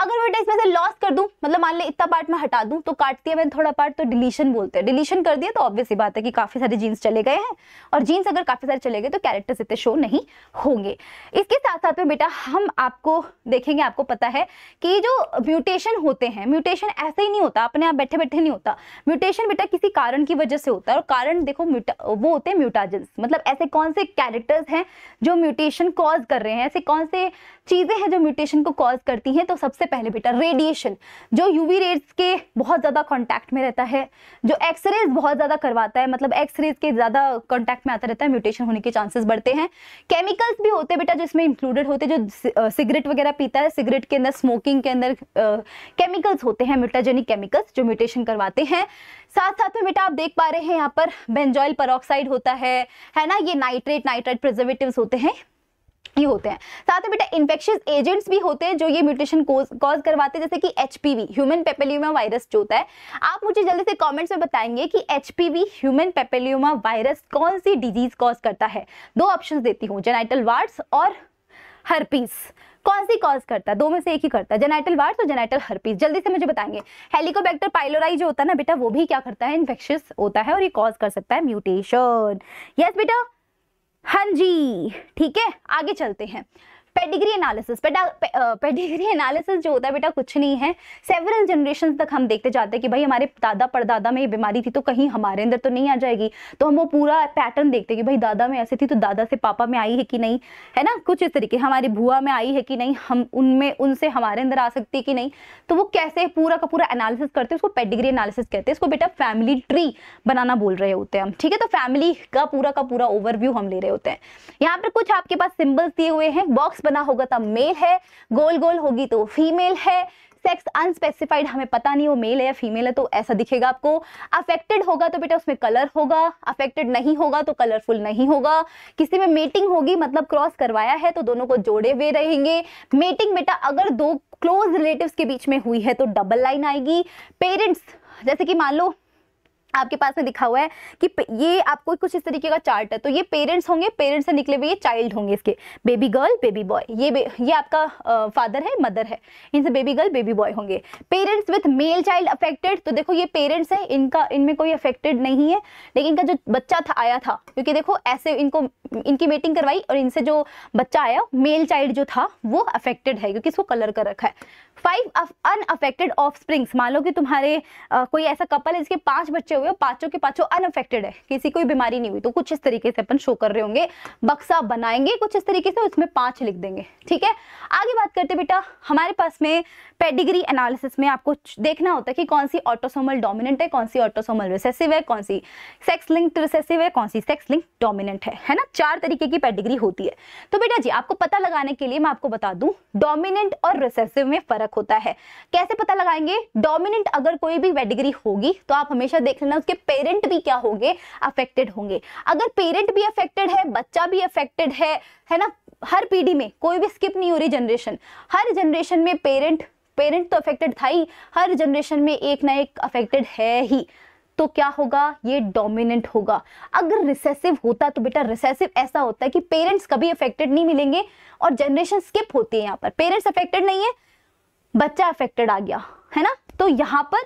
[SPEAKER 1] अगर बेटा इसमें से लॉस कर दूँ मतलब मान ले इतना पार्ट मैं हटा दूँ तो काट दिया मैंने थोड़ा पार्ट तो डिलीशन बोलते हैं। डिलीशन कर दिया तो ऑब्वियस बात है कि काफ़ी सारे जीन्स चले गए हैं। और जीन्स अगर काफ़ी सारे चले गए तो कैरेक्टर्स इतने शो नहीं होंगे। इसके साथ साथ में बेटा, हम आपको देखेंगे, आपको पता है कि जो म्यूटेशन होते हैं म्यूटेशन ऐसे ही नहीं होता, अपने आप बैठे बैठे नहीं होता। म्यूटेशन बेटा किसी कारण की वजह से होता है, और कारण देखो वो होते हैं म्यूटाजेंस मतलब ऐसे कौन से कैरेक्टर्स हैं जो म्यूटेशन कॉज कर रहे हैं, ऐसे कौन से चीज़ें हैं जो म्यूटेशन को कॉज करती हैं तो सबसे पहले बेटा रेडिएशन जो यूवी रेज के बहुत ज़्यादा कॉन्टैक्ट में रहता है, जो एक्सरेज बहुत ज़्यादा करवाता है मतलब एक्सरेज के ज़्यादा कॉन्टैक्ट में आता रहता है, म्यूटेशन होने के चांसेस बढ़ते हैं। केमिकल्स भी होते हैं बेटा जो इसमें इंक्लूडेड होते हैं, जो सिगरेट वगैरह पीता है सिगरेट के अंदर स्मोकिंग के अंदर केमिकल्स होते हैं म्यूटाजेनिक केमिकल्स जो म्यूटेशन करवाते हैं। साथ साथ में बेटा आप देख पा रहे हैं, यहाँ पर बेंजॉइल पर होता है है ना? ये नाइट्रेट नाइट्रेट प्रिजर्वेटिव होते हैं। ये होते हैं। साथ में बेटा इन्फेक्शियस एजेंट्स भी होते हैं जो ये म्यूटेशन कॉज करवाते हैं, जैसे कि एचपीवी ह्यूमन पेपेलियोमा वायरस जो होता है। आप मुझे जल्दी से कमेंट्स में बताएँगे कि एचपीवी ह्यूमन पेपेलियोमा वायरस कौन सी डिज़ीज़ कॉज करता है। दो ऑप्शन देती हूँ जेनाइटल वार्ड्स और हर्पीस कौन सी कॉज करता है? दो में से एक ही करता है। जेनाइटल वार्ड्स और जेनाइटल हर्पीस जल्दी से मुझे बताएँगे। हेलिकोबैक्टर पाइलोराई जो होता है ना बेटा, वो भी क्या करता है? इन्फेक्शियस होता है और ये कॉज कर सकता है म्यूटेशन यस बेटा? हाँ जी ठीक है आगे चलते हैं। पेडिग्री एनालिसिस बेटा पेडिग्री एनालिसिस जो होता है बेटा कुछ नहीं है। सेवरल जनरेशन तक हम देखते जाते हैं कि भाई हमारे दादा परदादा में ये बीमारी थी तो कहीं हमारे अंदर तो नहीं आ जाएगी। तो हम वो पूरा पैटर्न देखते कि भाई दादा में ऐसे थी तो दादा से पापा में आई है कि नहीं? है ना? कुछ इस तरीके, हमारी बुआ में आई है कि नहीं? हम उनमें, उनसे हमारे अंदर आ सकती है कि नहीं? तो वो कैसे पूरा का पूरा एनालिसिस करते हैं, उसको पेडिग्री एनालिसिस कहते हैं। इसको बेटा फैमिली ट्री बनाना बोल रहे होते हैं हम, ठीक है? तो फैमिली का पूरा का पूरा ओवरव्यू हम ले रहे होते हैं। यहाँ पर कुछ आपके पास सिंबल्स दिए हुए हैं। बॉक्स बना होगा तब मेल है गोल गोल होगी तो फीमेल है। सेक्स अनस्पेसिफाइड हमें पता नहीं वो मेल है या फीमेल है तो ऐसा दिखेगा आपको। अफेक्टेड होगा तो बेटा उसमें कलर होगा अफेक्टेड नहीं होगा तो कलरफुल नहीं होगा। किसी में मेटिंग होगी मतलब क्रॉस करवाया है तो दोनों को जोड़े हुए रहेंगे। मेटिंग बेटा अगर दो क्लोज रिलेटिव्स के बीच में हुई है तो डबल लाइन आएगी। पेरेंट्स जैसे कि मान लो आपके पास में लिखा हुआ है कि ये आपको कुछ इस तरीके का चार्ट है। तो ये पेरेंट्स होंगे पेरेंट्स से निकले हुए ये चाइल्ड होंगे इसके। बेबी गर्ल बेबी बॉय ये ये आपका फादर है मदर है। इनसे बेबी गर्ल बेबी बॉय होंगे। Parents with male child affected तो देखो ये पेरेंट्स है, इनका, इनमें कोई अफेक्टेड नहीं है। लेकिन इनका जो बच्चा था, आया था, क्योंकि देखो ऐसे इनको, इनकी मीटिंग करवाई और इनसे जो बच्चा आया मेल चाइल्ड जो था, वो अफेक्टेड है, क्योंकि इसको कलर कर रखा है। फाइव अनअफेक्टेड ऑफ़ स्प्रिंग्स मान लो कि तुम्हारे आ, कोई ऐसा कपल है जिसके पाँच बच्चे हुए पाँचों के पाँचों अनअफेक्टेड है। किसी कोई बीमारी नहीं हुई तो कुछ इस तरीके से अपन शो कर रहे होंगे। बक्सा बनाएँगे कुछ इस तरीके से उसमें पाँच लिख देंगे। ठीक है? आगे बात करते बेटा हमारे पास में पेडिग्री एनालिसिस में आपको देखना होता है कि कौन सी ऑटोसोमल डोमिनेंट है कौन सी ऑटोसोमल रिसेसिव है कौन सी सेक्स लिंक रिसेसिव है कौन सी सेक्स लिंक डोमिनेंट है। है ना? चार तरीके की पेडिग्री होती है। तो बेटा जी आपको पता लगाने के लिए मैं आपको बता दूँ डोमिनेंट और रिसेसिव में फ़र्क होता है। कैसे पता लगाएँगे? डोमिनेंट अगर कोई भी पेडिग्री होगी तो आप हमेशा देख लेना उसके पेरेंट भी क्या होंगे अफेक्टेड होंगे। अगर पेरेंट भी अफेक्टेड है, बच्चा भी अफेक्टेड है है ना? हर पीढ़ी में, कोई भी स्किप नहीं हो रही जनरेशन हर जनरेशन में पेरेंट पेरेंट तो अफेक्टेड था ही, हर जनरेशन में एक ना एक अफेक्टेड है ही। तो क्या होगा? ये डोमिनेंट होगा। अगर रिसेसिव होता तो बेटा रिसेसिव ऐसा होता है कि पेरेंट्स कभी अफेक्टेड नहीं मिलेंगे और जनरेशन स्किप होती है यहाँ पर। पेरेंट्स अफेक्टेड नहीं है बच्चा अफेक्टेड आ गया, है ना? तो यहाँ पर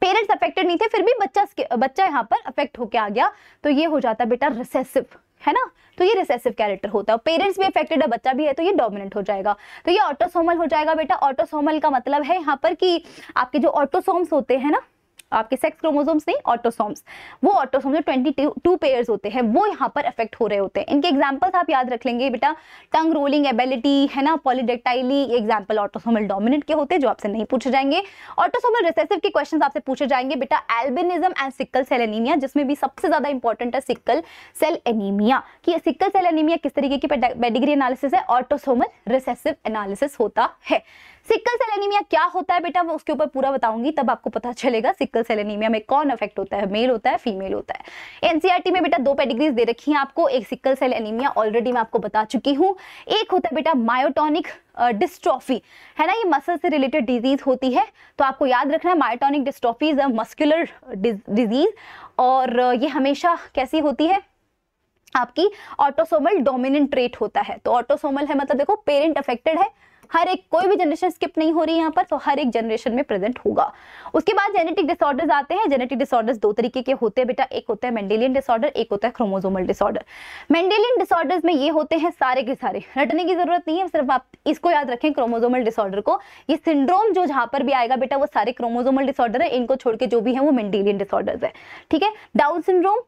[SPEAKER 1] पेरेंट्स अफेक्टेड नहीं थे, फिर भी बच्चा बच्चा यहाँ पर अफेक्ट होके आ गया। तो ये हो जाता बेटा रिसेसिव है ना? तो ये रिसेसिव कैरेक्टर होता है। पेरेंट्स भी अफेक्टेड है, बच्चा भी है तो ये डोमिनेंट हो जाएगा। तो ये ऑटोसोमल हो जाएगा बेटा। ऑटोसोमल का मतलब है यहाँ पर कि आपके जो ऑटोसोम्स होते हैं ना आपके सेक्स क्रोमोसोम्स नहीं ऑटोसोम्स वो ऑटोसोम्स जो ट्वेंटी टू पेयर्स होते हैं, वो यहाँ पर इफ़ेक्ट हो रहे होते हैं। इनके एग्जाम्पल्स आप याद रख लेंगे, बेटा। टंग रोलिंग एबिलिटी है ना? पॉलीडेक्टाइली एग्ज़ाम्पल ऑटोसोमल डोमिनेंट के होते हैं, जो आपसे नहीं पूछे जाएँगे। ऑटोसोमल रिसेसिव के क्वेश्चन आपसे पूछे जाएँगे, बेटा। Albinism and sickle cell anaemia जिसमें भी सबसे ज़्यादा इंपॉर्टेंट है सिक्कल सेल एनीमिया कि सिक्कल सेल एनीमिया किस तरीके की पेडिग्री एनालिसिस है? ऑटोसोमल रिसेसिव एनालिसिस होता है। सिक्कल सेल एनीमिया क्या होता है बेटा? वो उसके ऊपर पूरा बताऊँगी, तब आपको पता चलेगा सिक्कल सेल एनीमिया में कौन अफेक्ट होता है? मेल होता है फीमेल होता है। एनसीआरटी में बेटा दो पेडिग्रीज दे रखी है आपको। एक सिक्कल सेल एनीमिया ऑलरेडी मैं आपको बता चुकी हूँ। एक होता है बेटा मायोटोनिक डिस्ट्रॉफी है ना, ये मसल से रिलेटेड डिज़ीज़ होती है तो आपको याद रखना है myotonic dystrophy is a muscular disease और ये हमेशा कैसी होती है? आपकी ऑटोसोमल डोमिनेंट ट्रेट होता है। तो ऑटोसोमल है मतलब देखो पेरेंट अफेक्टेड है हर एक, कोई भी जनरेशन स्किप नहीं हो रही यहाँ पर तो हर एक जनरेशन में प्रेजेंट होगा। उसके बाद जेनेटिक डिसऑर्डर्स आते हैं। जेनेटिक डिसऑर्डर्स दो तरीके के होते हैं बेटा। एक होता है मेंडेलियन डिसऑर्डर एक होता है क्रोमोजोमल डिसऑर्डर मेंडेलियन डिसऑर्डर्स में ये होते हैं सारे के सारे। रटने की ज़रूरत नहीं है, सिर्फ़ आप इसको याद रखें क्रोमोजोमल डिसऑर्डर को। ये सिंड्रोम जो जहाँ पर भी आएगा बेटा, वो सारे क्रोमोजोमल डिसऑर्डर है। इनको छोड़ के जो भी है, वो मेंडेलियन डिसऑर्डर्स है। ठीक है? Down syndrome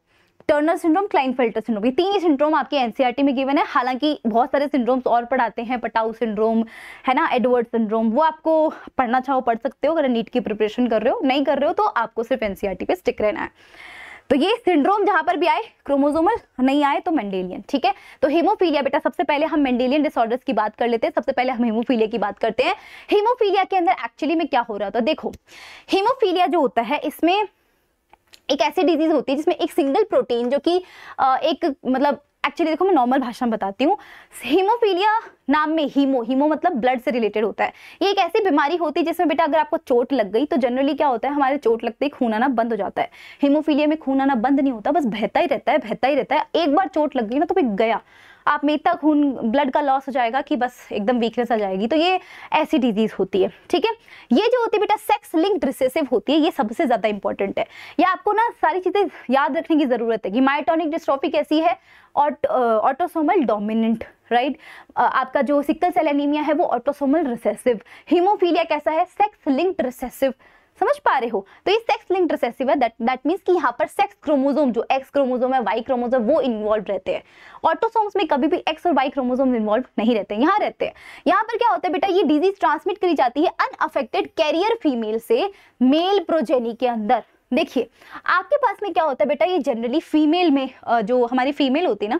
[SPEAKER 1] Turner syndrome Klinefelter syndrome ये तीन ही सिंड्रोम आपके एनसीईआरटी में गिवन है। हालाँकि बहुत सारे सिंड्रोम्स और पढ़ाते हैं। पटाऊ सिंड्रोम है ना? एडवर्ड सिंड्रोम वो आपको पढ़ना चाहो, पढ़ सकते हो। अगर नीट की प्रिपरेशन कर रहे हो, नहीं कर रहे हो तो आपको सिर्फ़ एनसीईआरटी पे स्टिक रहना है। तो ये सिंड्रोम जहाँ पर भी आए क्रोमोजोमल नहीं आए तो मेंडेलियन ठीक है? तो हीमोफीलिया बेटा, सबसे पहले हम मेंडेलियन डिसऑर्डर्स की बात कर लेते हैं। सबसे पहले हम हीमोफीलिया की बात करते हैं। हीमोफीलिया के अंदर एक्चुअली में क्या हो रहा था? देखो हीमोफीलिया जो होता है, इसमें एक ऐसी डिज़ीज़ होती है जिसमें एक सिंगल प्रोटीन जो कि एक मतलब एक्चुअली देखो मैं नॉर्मल भाषा में बताती हूँ। हीमोफीलिया नाम में हीमो हीमो मतलब ब्लड से रिलेटेड होता है। ये एक ऐसी बीमारी होती है जिसमें बेटा अगर आपको चोट लग गई तो जनरली क्या होता है, हमारे चोट लगते ही खून आना बंद हो जाता है। हीमोफीलिया में खून आना बंद नहीं होता, बस बहता ही रहता है, बहता ही रहता है। एक बार चोट लग गई ना तो फिर गया। आप में इतना खून ब्लड का लॉस हो जाएगा कि बस एकदम वीकनेस आ जाएगी। तो ये ऐसी डिज़ीज़ होती है, ठीक है? ये जो होती है बेटा सेक्स लिंक्ड रिसेसिव होती है, ये सबसे ज़्यादा इंपॉर्टेंट है। ये आपको ना सारी चीज़ें याद रखने की ज़रूरत है कि माइटोनिक डिस्ट्रॉफी कैसी है? ऑटोसोमल डोमिनेंट राइट आपका जो सिक्कल सेल एनीमिया है, वो ऑटोसोमल रिसेसिव हीमोफीलिया कैसा है? सेक्स लिंक्ड रिसेसिव समझ पा रहे हो? तो ये सेक्स लिंक रिसेसिव है। दैट दैट मींस कि यहाँ पर सेक्स क्रोमोजोम जो एक्स क्रोमोजोम है वाई क्रोमोजोम वो इन्वॉल्व रहते हैं। ऑटोसोम्स में कभी भी एक्स और वाई क्रोमोजोम इन्वॉल्व नहीं रहते यहाँ रहते हैं। यहाँ पर क्या होता है बेटा? ये डिज़ीज़ ट्रांसमिट करी जाती है अनअफेक्टेड कैरियर फीमेल से मेल प्रोजेनी के अंदर। देखिए, आपके पास में क्या होता है बेटा? ये जनरली फीमेल में जो हमारी फीमेल होती है ना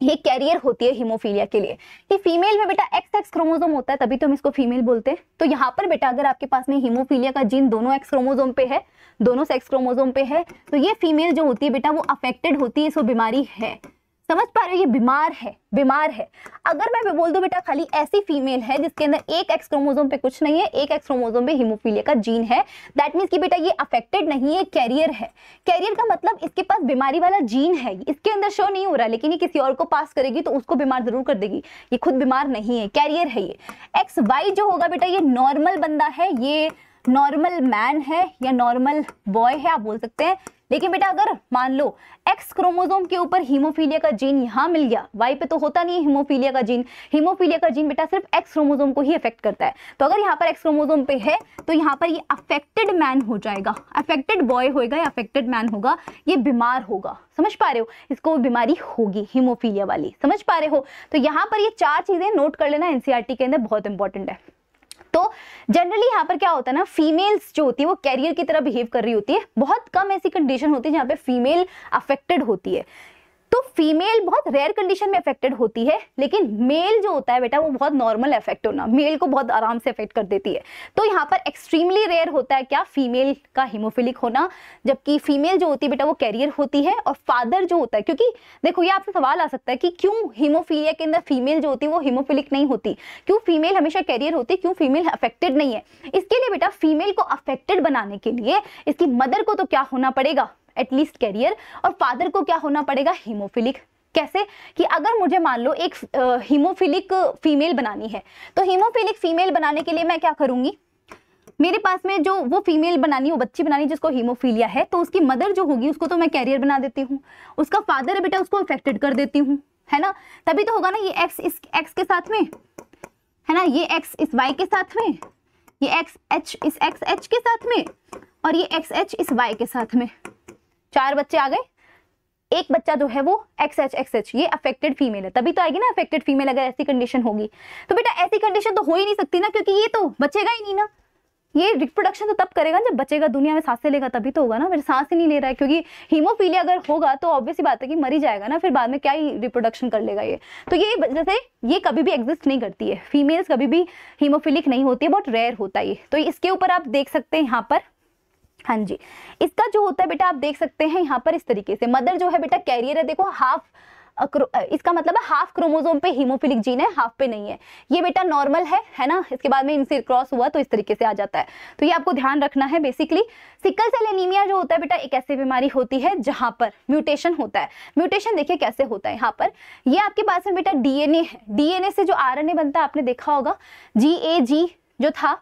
[SPEAKER 1] ये कैरियर होती है हीमोफीलिया के लिए। कि फीमेल में बेटा एक्स एक्स क्रोमोजोम होता है, तभी तो हम इसको फीमेल बोलते हैं। तो यहाँ पर बेटा अगर आपके पास में हीमोफीलिया का जीन दोनों एक्स क्रोमोजोम पे है, दोनों सेक्स क्रोमोजोम पे है तो ये फीमेल जो होती है बेटा वो अफेक्टेड होती है इसको बीमारी है। समझ पा रहे हो, ये बीमार है बीमार है। अगर मैं बोल दूँ, बेटा, खाली ऐसी फीमेल है, जिसके अंदर एक एक्स क्रोमोजोम पे कुछ नहीं है, एक एक्स क्रोमोजोम पे हीमोफीलिया का जीन है। दैट मीन्स कि बेटा, ये अफेक्टेड नहीं है कैरियर है। कैरियर का मतलब इसके पास बीमारी वाला जीन है, इसके अंदर शो नहीं हो रहा, लेकिन ये किसी और को पास करेगी तो उसको बीमार ज़रूर कर देगी। ये खुद बीमार नहीं है कैरियर है ये। एक्स वाई जो होगा बेटा, ये नॉर्मल बंदा है, ये नॉर्मल मैन है, या नॉर्मल बॉय है, आप बोल सकते हैं। लेकिन बेटा, अगर मान लो एक्स क्रोमोजोम के ऊपर हीमोफीलिया का जीन यहाँ मिल गया वाई पे तो होता नहीं है हीमोफीलिया का जीन हीमोफीलिया का जीन बेटा सिर्फ़ एक्स क्रोमोजोम को ही अफेक्ट करता है। तो अगर यहाँ पर एक्स क्रोमोजोम पे है तो यहाँ पर ये अफेक्टेड मैन हो जाएगा। अफेक्टेड बॉय होगा या अफेक्टेड मैन होगा, ये बीमार होगा। समझ पा रहे हो? इसको बीमारी होगी, हीमोफीलिया वाली। समझ पा रहे हो? तो यहाँ पर ये चार चीज़ें नोट कर लेना एनसीआरटी के अंदर बहुत इंपॉर्टेंट है। तो जनरली यहाँ पर क्या होता है ना फीमेल्स जो होती है, वो कैरियर की तरह बिहेव कर रही होती है। बहुत कम ऐसी कंडीशन होती है जहाँ पे फीमेल अफेक्टेड होती है। तो फीमेल बहुत रेयर कंडीशन में अफेक्टेड होती है, लेकिन मेल जो होता है बेटा, वो बहुत नॉर्मल इफ़ेक्ट होना मेल को बहुत आराम से अफेक्ट कर देती है। तो यहाँ पर एक्सट्रीमली रेयर होता है क्या? फीमेल का हिमोफिलिक होना, जबकि फीमेल जो होती है बेटा, वो कैरियर होती है, और फादर जो होता है, क्योंकि देखो, ये आपसे सवाल आ सकता है कि क्यों हिमोफीलिया के अंदर फीमेल जो होती है, वो हिमोफिलिक नहीं होती? क्यों फीमेल हमेशा कैरियर होती है, क्यों फीमेल अफेक्टेड नहीं है? इसके लिए बेटा फीमेल को अफेक्टेड बनाने के लिए इसकी मदर को तो क्या होना पड़ेगा? एटलीस्ट कैरियर और फादर को क्या होना पड़ेगा? हीमोफिलिक कैसे? कि अगर मुझे मान लो एक हीमोफिलिक फीमेल बनानी है तो हीमोफिलिक फीमेल बनाने के लिए मैं क्या करूँगी? मेरे पास में जो वो फीमेल बनानी हो बच्ची बनानी जिसको हीमोफीलिया है तो उसकी मदर जो होगी, उसको तो मैं कैरियर बना देती हूँ। उसका फादर बेटा उसको अफेक्टेड कर देती हूँ, है ना? तभी तो होगा ना ये एक्स इस एक्स के साथ में, है ना? ये एक्स इस वाई के साथ में, ये एक्स एच इस एक्स एच के साथ में, और ये एक्स एच इस वाई के साथ में। चार बच्चे आ गए। एक बच्चा जो है वो एक्स एच एक्स एच ये अफेक्टेड फीमेल है। तभी तो आएगी ना अफेक्टेड फीमेल अगर ऐसी कंडीशन होगी। तो बेटा, ऐसी कंडीशन तो हो ही नहीं सकती ना, क्योंकि ये तो बचेगा ही नहीं ना। ये रिप्रोडक्शन तो तब करेगा जब बचेगा, दुनिया में साँसें लेगा, तभी तो होगा ना। फिर सांस ही नहीं ले रहा है, क्योंकि हीमोफीलिया अगर होगा तो ऑब्वियस बात है कि मरी जाएगा ना, फिर बाद में क्या ही रिप्रोडक्शन कर लेगा ये। तो ये जैसे ये कभी भी एग्जिस्ट नहीं करती है। फीमेल्स कभी भी हीमोफिलिक नहीं होती है, बहुत रेयर होता है तो इसके ऊपर आप देख सकते हैं यहाँ पर। हाँ जी। इसका जो होता है बेटा, आप देख सकते हैं यहाँ पर इस तरीके से। मदर जो है बेटा कैरियर है, देखो हाफ़ इसका मतलब है हाफ़ क्रोमोजोम पे हीमोफिलिक जीन है हाफ़ पे नहीं है। ये बेटा नॉर्मल है है ना? इसके बाद में इनसे क्रॉस हुआ तो इस तरीके से आ जाता है। तो ये आपको ध्यान रखना है बेसिकली सिकल सेल एनीमिया जो होता है बेटा, एक ऐसी बीमारी होती है जहाँ पर म्यूटेशन होता है। म्यूटेशन देखिए कैसे होता है यहाँ पर। ये आपके पास में बेटा डीएनए है। डीएनए से जो आरएनए बनता है, आपने देखा होगा। जी ए जी जो था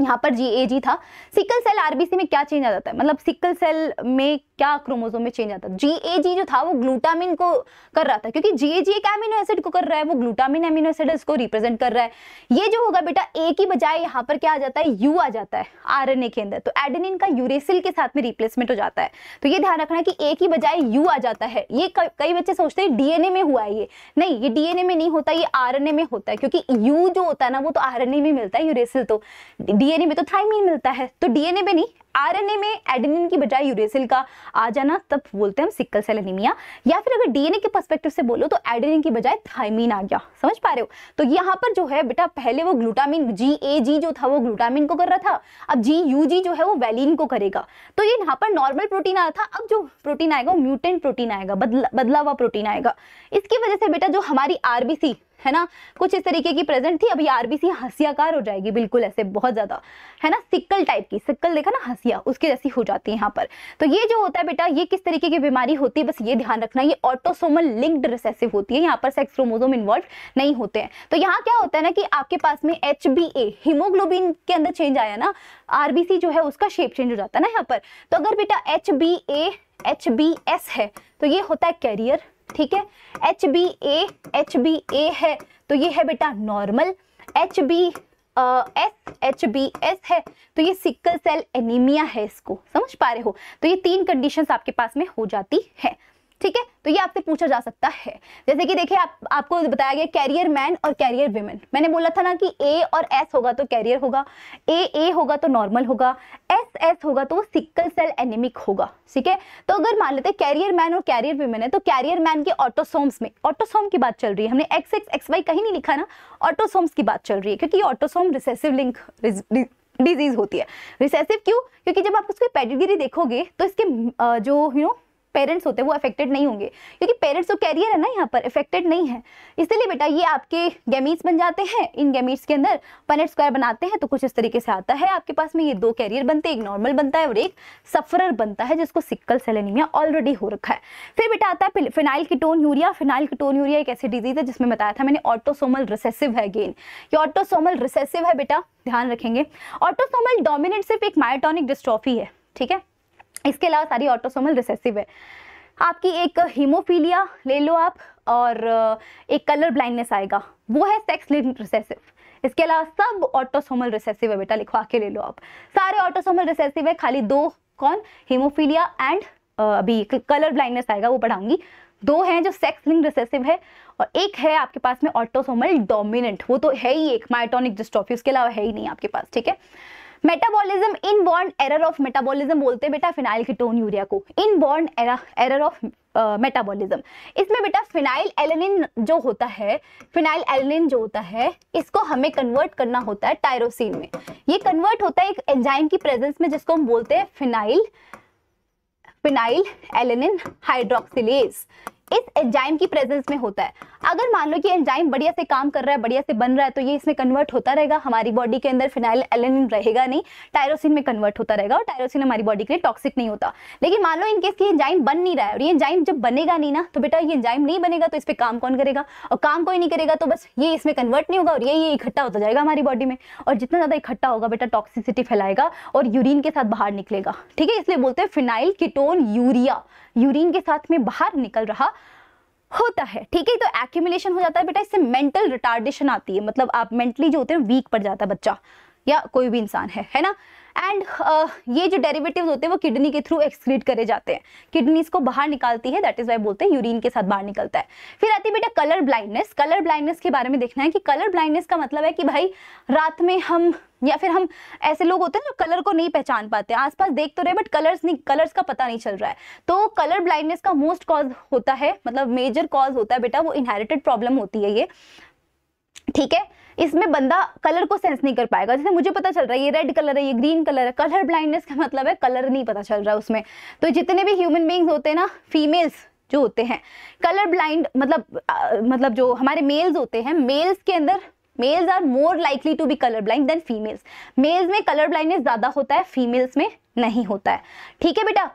[SPEAKER 1] यहाँ पर जी ए जी था। सिकल सेल आरबीसी में क्या चेंज आ जाता है? मतलब सिकल सेल में क्या क्रोमोजोम में चेंज आता जी ए जी जो था, वो ग्लूटामिन को कर रहा था, क्योंकि जी ए जी एक एमिनो एसिड को कर रहा है, वो ग्लूटामिन एमिनो एसिड इसको रिप्रेजेंट कर रहा है। ये जो होगा बेटा ए की बजाय यहाँ पर क्या आ जाता है? यू आ जाता है आर के अंदर। तो एडेनिन का यूरेसिल के साथ में रिप्लेसमेंट हो जाता है। तो ये ध्यान रखना कि ए की बजाय यू आ जाता है। ये कई बच्चे सोचते हैं डीएनए में हुआ है ये। नहीं, ये डीएनए में नहीं होता, ये आरएनए में होता है, क्योंकि यू जो होता है ना, वो तो आरएनए में मिलता है यूरेसिल तो। डीएनए में तो थाइमिन मिलता है। तो डीएनए में नहीं आरएनए में एडेनिन की बजाय यूरेसिल का आ जाना, तब बोलते हैं हम सिक्कल सेल एनीमिया या फिर अगर डीएनए के पर्सपेक्टिव से बोलो तो एडेनिन की बजाय थाइमिन आ गया। समझ पा रहे हो? तो यहाँ पर जो है, बेटा, पहले वो ग्लूटामिन जी ए जी जो था, वो ग्लूटामिन को कर रहा था। अब जी यू जी जो है, वो वैलिन को करेगा। तो ये यहाँ पर नॉर्मल प्रोटीन आया था। अब जो प्रोटीन आएगा, वो म्यूटेंट प्रोटीन आएगा, बदला हुआ प्रोटीन आएगा। इसकी वजह से, बेटा, जो हमारी आरबीसी है ना? कुछ इस तरीके की प्रेजेंट थी, अभी आरबीसी हंसियाकार हो जाएगी, बिल्कुल ऐसे बहुत ज़्यादा, है ना? सिक्कल टाइप की, सिक्कल देखा ना हंसिया, उसके जैसी हो जाती है यहाँ पर। तो ये जो होता है बेटा, ये किस तरीके की बीमारी होती है, बस ये ध्यान रखना, ये ऑटोसोमल लिंक्ड रिसेसिव होती है, यहाँ पर सेक्स क्रोमोजोम इन्वॉल्व नहीं होते हैं। तो यहाँ क्या होता है ना कि आपके पास में एच हीमोग्लोबिन के अंदर चेंज आया ना आरबीसी जो है उसका शेप चेंज हो जाता है ना यहाँ पर। तो अगर बेटा एच एस है तो ये होता है कैरियर ठीक है? H B A H B A है तो ये है बेटा normal H B S H B S है तो ये सिक्कल सेल एनीमिया है इसको. समझ पा रहे हो? तो ये तीन कंडीशंस आपके पास में हो जाती है। ठीक है? तो ये आपसे पूछा जा सकता है। जैसे कि देखिए, आप, आपको बताया गया कैरियर मैन और कैरियर विमेन मैंने बोला था ना कि ए और एस होगा तो कैरियर होगा ए ए होगा तो नॉर्मल होगा एस एस होगा तो सिक्कल सेल एनिमिक होगा, ठीक है? तो अगर मान लेते हैं कैरियर मैन और कैरियर विमेन है तो कैरियर मैन के ऑटोसोम्स में ऑटोसोम की बात चल रही है। हमने एक्स एक्स एक्स वाई कहीं नहीं लिखा ना ऑटोसोम्स की बात चल रही है, क्योंकि ऑटोसोम रिसेसिव लिंक डिज़ीज़ होती है। रिसेसिव क्यों? क्योंकि जब आप उसकी पेडिग्री देखोगे तो इसके जो यू नो पेरेंट्स होते हैं, वो अफेक्टेड नहीं होंगे। क्योंकि पेरेंट्स तो कैरियर है ना यहाँ पर अफेक्टेड नहीं है। इसलिए बेटा ये आपके गैमीट्स बन जाते हैं, इन गैमीट्स के अंदर पनेट स्क्वायर बनाते हैं तो कुछ इस तरीके से आता है आपके पास में। ये दो कैरियर बनते हैं, एक नॉर्मल बनता है और एक सफरर बनता है, जिसको सिक्कल सेलेनिमिया ऑलरेडी हो रखा है। फिर बेटा आता है phenylketonuria phenylketonuria एक ऐसी डिज़ीज़ है, जिसमें बताया था मैंने ऑटोसोमल रिसेसिव है गेन ये ऑटोसोमल रिसेसिव है बेटा, ध्यान रखेंगे। ऑटोसोमल डोमिनेट सिर्फ़ एक मायोटोनिक डिस्ट्रॉफी है, ठीक है? इसके अलावा सारी ऑटोसोमल रिसेसिव है। आपकी एक हीमोफीलिया ले लो आप और एक कलर ब्लाइंडनेस आएगा। वो है सेक्स लिंक्ड रिसेसिव इसके अलावा सब ऑटोसोमल रिसेसिव है बेटा, लिखवा के ले लो आप। सारे ऑटोसोमल रिसेसिव है, खाली दो कौन? हीमोफीलिया एंड अभी कलर ब्लाइंडनेस आएगा, वो पढ़ाऊँगी। दो हैं जो सेक्स लिंक रिसेसिव है और एक है आपके पास में ऑटोसोमल डोमिनेंट वो तो है ही एक माइटोनिक डिस्ट्रॉफी उसके अलावा है ही नहीं आपके पास, ठीक है? Metabolism inborn error of metabolism बोलते हैं बेटा फिनाइल कीटोन यूरिया को। Inborn error of metabolism इसमें बेटा फिनाइल एलेनिन जो होता है फिनाइल एलेनिन जो होता है, इसको हमें कन्वर्ट करना होता है टायरोसिन में। ये कन्वर्ट होता है एक एंजाइम की प्रेजेंस में जिसको हम बोलते हैं फिनाइल फिनाइल एलेनिन हाइड्रोक्सिलेज इस एंजाइम की प्रेजेंस में होता है। अगर मान लो कि एंजाइम बढ़िया से काम कर रहा है, बढ़िया से बन रहा है तो ये इसमें कन्वर्ट होता रहेगा। हमारी बॉडी के अंदर फिनाइल एलेनिन रहेगा नहीं टायरोसिन में कन्वर्ट होता रहेगा और टायरोसिन हमारी बॉडी के लिए टॉक्सिक नहीं होता। लेकिन मान लो इनकेस ये एंजाइम बन नहीं रहा है और ये एंजाइम जब बनेगा नहीं ना तो बेटा ये एंजाइम नहीं बनेगा तो इस पर काम कौन करेगा? और काम कोई नहीं करेगा तो बस ये इसमें कन्वर्ट नहीं होगा और ये ये इकट्ठा होता जाएगा हमारी बॉडी में। और जितना ज़्यादा इकट्ठा होगा बेटा टॉक्सिसिटी फैलाएगा और यूरिन के साथ बाहर निकलेगा। ठीक है, इसलिए बोलते हैं फिनाइल कीटोन यूरिया यूरिन के साथ में बाहर निकल रहा होता है। ठीक है तो एक्यूमुलेशन हो जाता है बेटा, इससे मेंटल रिटार्डेशन आती है। मतलब आप मेंटली जो होते हैं वीक पड़ जाता है बच्चा, या कोई भी इंसान है है ना? एंड uh, ये जो डेरिवेटिव्स होते हैं वो किडनी के थ्रू एक्सक्रीट करे जाते हैं। किडनी इसको बाहर निकालती है दैट इज़ वाई बोलते हैं यूरिन के साथ बाहर निकलता है। फिर आती है बेटा कलर ब्लाइंडनेस कलर ब्लाइंडनेस के बारे में देखना है कि कलर ब्लाइंडनेस का मतलब है कि भाई रात में हम या फिर हम ऐसे लोग होते हैं जो कलर को नहीं पहचान पाते आसपास देख तो रहे बट कलर्स नहीं कलर्स का पता नहीं चल रहा है। तो कलर ब्लाइंडनेस का मोस्ट कॉज होता है मतलब मेजर कॉज होता है बेटा वो इनहेरिटेड प्रॉब्लम होती है ये। ठीक है? इसमें बंदा कलर को सेंस नहीं कर पाएगा। जैसे मुझे पता चल रहा है ये रेड कलर है ये ग्रीन कलर है। कलर ब्लाइंडनेस का मतलब है कलर नहीं पता चल रहा है उसमें। तो जितने भी ह्यूमन बींग्स होते हैं ना फीमेल्स जो होते हैं कलर ब्लाइंड मतलब आ, मतलब जो हमारे मेल्स होते हैं मेल्स के अंदर males are more likely to be colour blind than females males में कलर ब्लाइंडनेस ज़्यादा होता है फीमेल्स में नहीं होता है। ठीक है बेटा?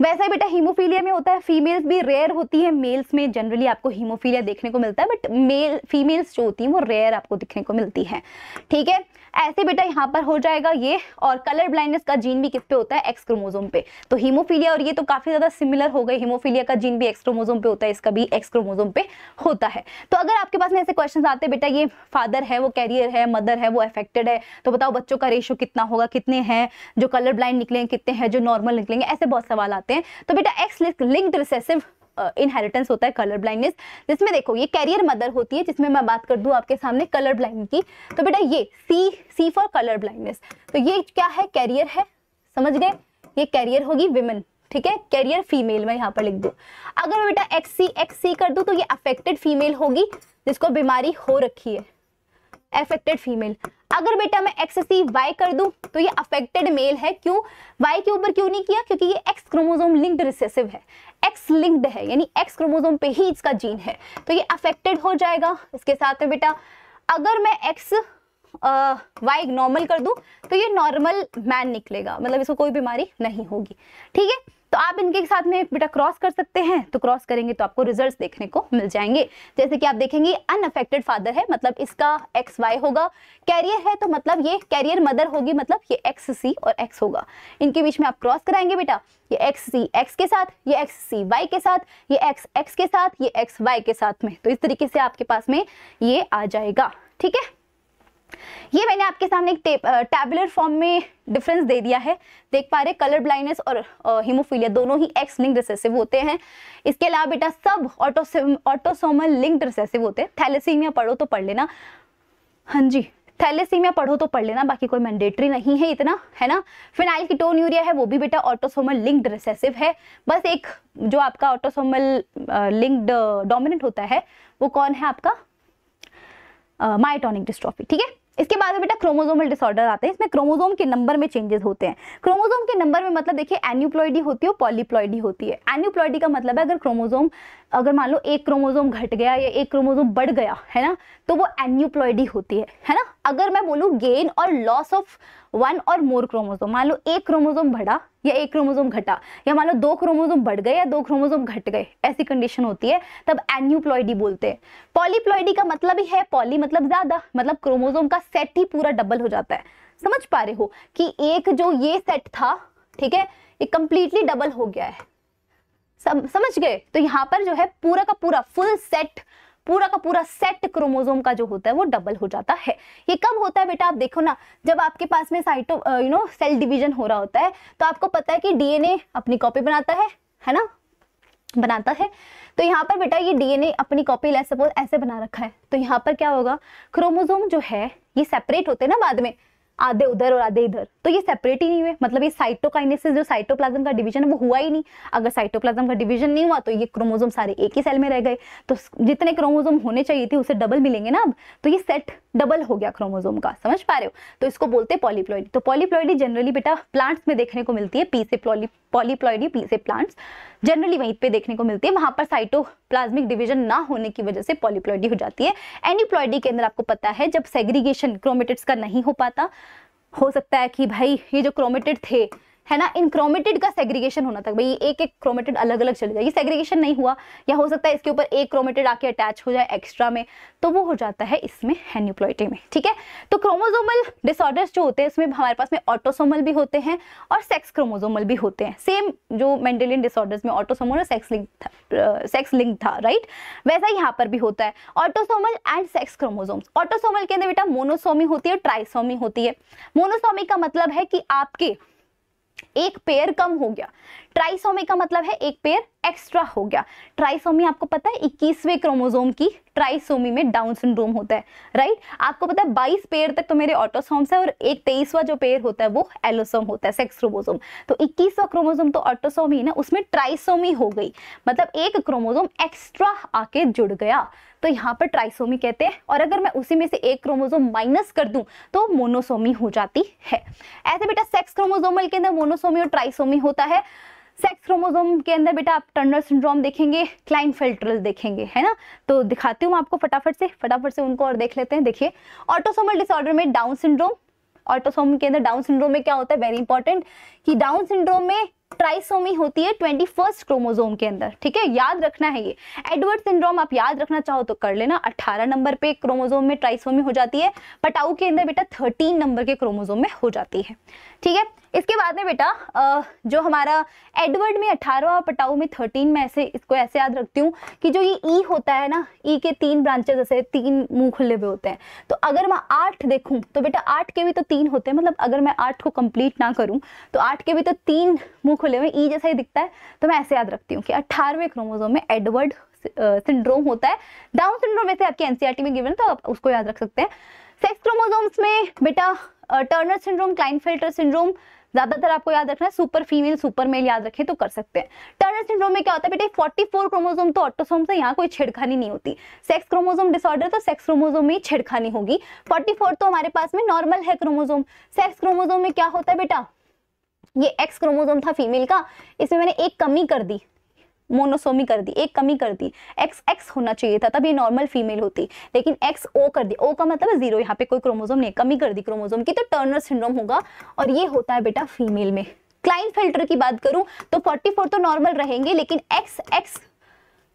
[SPEAKER 1] वैसा ही बेटा हीमोफीलिया में होता है फीमेल्स भी रेयर होती है मेल्स में जनरली आपको हीमोफीलिया देखने को मिलता है बट मेल फीमेल्स जो होती हैं, वो रेयर आपको दिखने को मिलती है। ठीक है? ऐसे बेटा यहाँ पर हो जाएगा ये और कलर ब्लाइंडनेस का जीन भी किस पे होता है? एक्स क्रोमोजोम पे। तो हीमोफीलिया और ये तो काफ़ी ज़्यादा सिमिलर हो गए। हीमोफीलिया का जीन भी एक्स क्रोमोजोम पे होता है, इसका भी एक्स क्रोमोजोम पे होता है। तो अगर आपके पास में ऐसे क्वेश्चन आते हैं, बेटा, ये फादर है, वो कैरियर है मदर है, वो अफेक्टेड है तो बताओ बच्चों का रेशो कितना होगा, कितने हैं, जो कलर ब्लाइंड निकलेंगे कितने हैं, जो नॉर्मल निकलेंगे, ऐसे बहुत सवाल आते हैं। तो बेटा एक्स लिंक्ड रिसेसिव इनहेरिटेंस होता है कलर ब्लाइंडनेस जिसमें देखो ये कैरियर मदर होती है, जिसमें मैं बात कर दूँ आपके सामने कलर ब्लाइंड की तो बेटा ये C C for colour blindness तो ये क्या है? कैरियर है, समझ गए? ये कैरियर होगी विमेन ठीक है? कैरियर फीमेल में यहाँ पर लिख दू। अगर मैं बेटा एक्स सी एक्स सी कर दू तो ये अफेक्टेड फीमेल होगी, जिसको बीमारी हो रखी है। अफेक्टेड फीमेल अगर बेटा मैं एक्स सी वाई कर दूँ तो ये अफेक्टेड मेल है। क्यों? वाई के ऊपर क्यों नहीं किया? क्योंकि ये एक्स क्रोमोजोम लिंक्ड रिसेसिव है। एक्स लिंक्ड है, यानी एक्स क्रोमोजोम पे ही इसका जीन है। तो ये अफेक्टेड हो जाएगा। इसके साथ में बेटा, अगर मैं एक्स वाई नॉर्मल कर दूँ तो ये नॉर्मल मैन निकलेगा। मतलब इसको कोई बीमारी नहीं होगी। ठीक है? तो आप इनके साथ में बेटा क्रॉस कर सकते हैं। तो क्रॉस करेंगे तो आपको रिजल्ट्स देखने को मिल जाएँगे। जैसे कि आप देखेंगे अनअफेक्टेड फादर है मतलब इसका एक्स वाई होगा। कैरियर है तो मतलब ये कैरियर मदर होगी मतलब ये एक्स सी और एक्स होगा। इनके बीच में आप क्रॉस कराएँगे बेटा। ये एक्स सी एक्स के साथ, ये एक्स सी वाई के साथ, ये एक्स एक्स के साथ, ये एक्स वाई के साथ में। तो इस तरीके से आपके पास में ये आ जाएगा। ठीक है? ये मैंने आपके सामने एक टैबुलर फॉर्म में डिफरेंस दे दिया है। देख पा रहे कलर ब्लाइंडनेस और हीमोफीलिया दोनों ही एक्स लिंक रिसेसिव होते हैं। इसके अलावा बेटा सब ऑटोसोमल लिंक्ड रिसेसिव होते हैं। थैलेसीमिया पढ़ो तो पढ़ लेना। हाँ जी थैलेसीमिया पढ़ो तो पढ़ लेना, बाकी कोई मैंडेटरी नहीं है इतना, है ना? फिनाइल कीटोन यूरिया है, वो भी बेटा ऑटोसोमल लिंक्ड रिसेसिव है। बस एक, जो आपका ऑटोसोमल लिंक्ड डोमिनेंट होता है, वो कौन है आपका? माइटोनिक डिस्ट्रॉफी ठीक है? इसके बाद में बेटा क्रोमोजोमल डिसऑर्डर आते हैं। इसमें क्रोमोजोम के नंबर में चेंजेस होते हैं। क्रोमोजोम के नंबर में मतलब देखिए एन्यूप्लॉइडी होती है पॉलीप्लॉइडी होती है। एन्यूप्लॉइडी का मतलब है अगर क्रोमोजोम अगर मान लो एक क्रोमोजोम घट गया या एक क्रोमोजोम बढ़ गया, है ना तो वो एन्यूप्लॉयडी होती है है ना? अगर मैं बोलूँ गेन और लॉस ऑफ़ वन और मोर क्रोमोजोम मान लो एक क्रोमोजोम बढ़ा या एक क्रोमोजोम घटा, या मान लो दो क्रोमोजोम बढ़ गए या दो क्रोमोजोम घट गए, ऐसी कंडीशन होती है, तब एन्यूप्लॉयडी बोलते हैं। पॉलीप्लॉयडी का मतलब ही है पॉली मतलब ज़्यादा मतलब क्रोमोजोम का सेट ही पूरा डबल हो जाता है। समझ पा रहे हो कि एक जो ये सेट था, ठीक है, ये कंप्लीटली डबल हो गया है। सम, समझ गए? तो यहाँ पर जो है पूरा का पूरा फुल सेट पूरा का पूरा सेट क्रोमोजोम का जो होता है वो डबल हो जाता है। ये कब होता है बेटा? आप देखो ना जब आपके पास में cyto you know cell division हो रहा होता है तो आपको पता है कि डीएनए अपनी कॉपी बनाता है है ना? बनाता है। तो यहाँ पर बेटा ये डीएनए अपनी कॉपी ले सपोज़ ऐसे बना रखा है। तो यहाँ पर क्या होगा? क्रोमोजोम जो है ये सेपरेट होते हैं ना बाद में आधे उधर और आधे इधर। तो ये सेपरेट ही नहीं हुए। मतलब ये साइटोकाइनेसिस जो साइटोप्लाज्म का डिवीज़न है, वो हुआ ही नहीं। अगर साइटोप्लाज्म का डिवीज़न नहीं हुआ तो ये क्रोमोजोम सारे एक ही सेल में रह गए। तो जितने क्रोमोजोम होने चाहिए थे, उसे डबल मिलेंगे ना अब। तो ये सेट डबल हो गया क्रोमोजोम का। समझ पा रहे हो? तो इसको बोलते हैं पॉलीप्लॉइडी तो पॉलीप्लॉइडी जनरली बेटा प्लांट्स में देखने को मिलती है। पी से पॉलीप्लॉइडी पी से प्लांट्स जनरली वहीं पे देखने को मिलती है। वहाँ पर साइटोप्लाज्मिक डिवीज़न ना होने की वजह से पॉलीप्लॉइडी हो जाती है। एनीप्लॉइडी के अंदर आपको पता है, जब सेग्रीगेशन क्रोमेटिड्स का नहीं हो पाता हो सकता है कि भाई ये जो क्रोमेटेड थे है ना? इन क्रोमेटिड का सेग्रीगेशन होना था। भाई एक एक क्रोमेटिड अलग अलग चले जाए। ये सेग्रीगेशन नहीं हुआ। या हो सकता है इसके ऊपर एक क्रोमेटिड आके अटैच हो जाए एक्स्ट्रा में। तो वो हो जाता है इसमें हेन्यूप्लॉइटी में, ठीक है? तो क्रोमोजोमल डिसऑर्डर्स जो होते हैं इसमें हमारे पास में ऑटोसोमल भी होते हैं और सेक्स क्रोमोजोमल भी होते हैं। सेम जो मेंडेलियन डिसऑर्डर्स में ऑटोसोमल और सेक्स लिंक था सेक्स लिंक था राइट वैसा यहाँ पर भी होता है। Autosomal and sex chromosomes autosomal के अंदर बेटा मोनोसोमी होती है और ट्राइसोमी होती है। मोनोसोमी का मतलब है कि आपके एक पेयर कम हो गया। ट्राइसोमी का मतलब है एक पेयर एक्स्ट्रा हो गया। ट्राइसोमी आपको पता है 21वें क्रोमोसोम की ट्राइसोमी में डाउन सिंड्रोम होता है राइट आपको पता है 22 पेयर तक तो मेरे ऑटोसोम्स है और एक तेईसवा जो पेयर होता है वो एलोसोम होता है सेक्स क्रोमोजोम तो इक्कीसवा क्रोमोजोम तो ऑटोसोमी ना, उसमें ट्राइसोमी हो गई। मतलब एक क्रोमोजोम एक्स्ट्रा आके जुड़ गया। तो यहाँ पर ट्राइसोमी कहते हैं। और अगर मैं उसी में से एक क्रोमोजोम माइनस कर दूँ तो मोनोसोमी हो जाती है। ऐसे बेटा सेक्स क्रोमोसोमल के अंदर मोनोसोमी और ट्राइसोमी होता है। सेक्स क्रोमोजोम के अंदर बेटा आप टर्नर सिंड्रोम देखेंगे क्लाइन फिल्ट्रल देखेंगे, है ना? तो दिखाती हूँ आपको फटाफट से फटाफट से उनको और देख लेते हैं। देखिए ऑटोसोमल डिसऑर्डर में डाउन सिंड्रोम ऑटोसोम के अंदर डाउन सिंड्रोम में क्या होता है? वेरी इंपॉर्टेंट कि डाउन सिंड्रोम में ट्राइसोमी होती है ट्वेंटी फ़र्स्ट क्रोमोजोम के अंदर, ठीक है? याद रखना है ये। एडवर्ड सिंड्रोम आप याद रखना चाहो तो कर लेना। 18 नंबर पे क्रोमोजोम में ट्राइसोमी हो जाती है, पटाऊ के अंदर बेटा 13 नंबर के क्रोमोजोम में हो जाती है, ठीक है? इसके बाद में बेटा जो हमारा एडवर्ड में 18 और पटाऊ में 13 में ऐसे इसको ऐसे याद रखती हूँ कि जो ये ई होता है ना ई के तीन ब्रांचेस जैसे तीन मुँह खुले हुए होते हैं। तो अगर मैं आठ देखूँ तो बेटा आठ के भी तो तीन होते हैं मतलब अगर मैं आठ को कंप्लीट ना करूँ तो आठ के भी तो तीन मुँह खुले हुए ई जैसा ही दिखता है। तो मैं ऐसे याद रखती हूँ कि अट्ठारहवें क्रोमोजोम में एडवर्ड सिंड्रोम होता है। डाउन सिंड्रोम वैसे आपके एनसीआरटी में गिवन तो आप उसको याद रख सकते हैं। सेक्स क्रोमोजोम्स में बेटा टर्नर सिंड्रोम क्लाइनफिल्टर सिंड्रोम ज़्यादातर आपको याद रखना है सुपर फीमेल सुपर मेल याद रखें तो कर सकते हैं। टर्नर सिंड्रोम में क्या होता है बेटे? 44 क्रोमोजोम तो ऑटोसोम से यहाँ कोई छेड़खानी नहीं होती। सेक्स क्रोमोजोम डिसऑर्डर तो सेक्स क्रोमोजोम में ही छेड़खानी होगी। 44 तो हमारे पास में नॉर्मल है क्रोमोजोम सेक्स क्रोमोजोम में क्या होता है बेटा? ये एक्स क्रोमोजोम था फीमेल का, इसमें मैंने एक कमी कर दी। मोनोसोमी कर दी, एक कमी कर दी। एक्स एक्स होना चाहिए था, तब ये नॉर्मल फीमेल होती। लेकिन एक्स ओ कर दी। ओ का मतलब ज़ीरो यहाँ पे कोई क्रोमोजोम नहीं, कमी कर दी क्रोमोजोम की तो टर्नर सिंड्रोम होगा। और ये होता है बेटा फीमेल में। क्लाइन फ़िल्टर की बात करूँ तो 44 तो नॉर्मल रहेंगे, लेकिन एक्स एक्स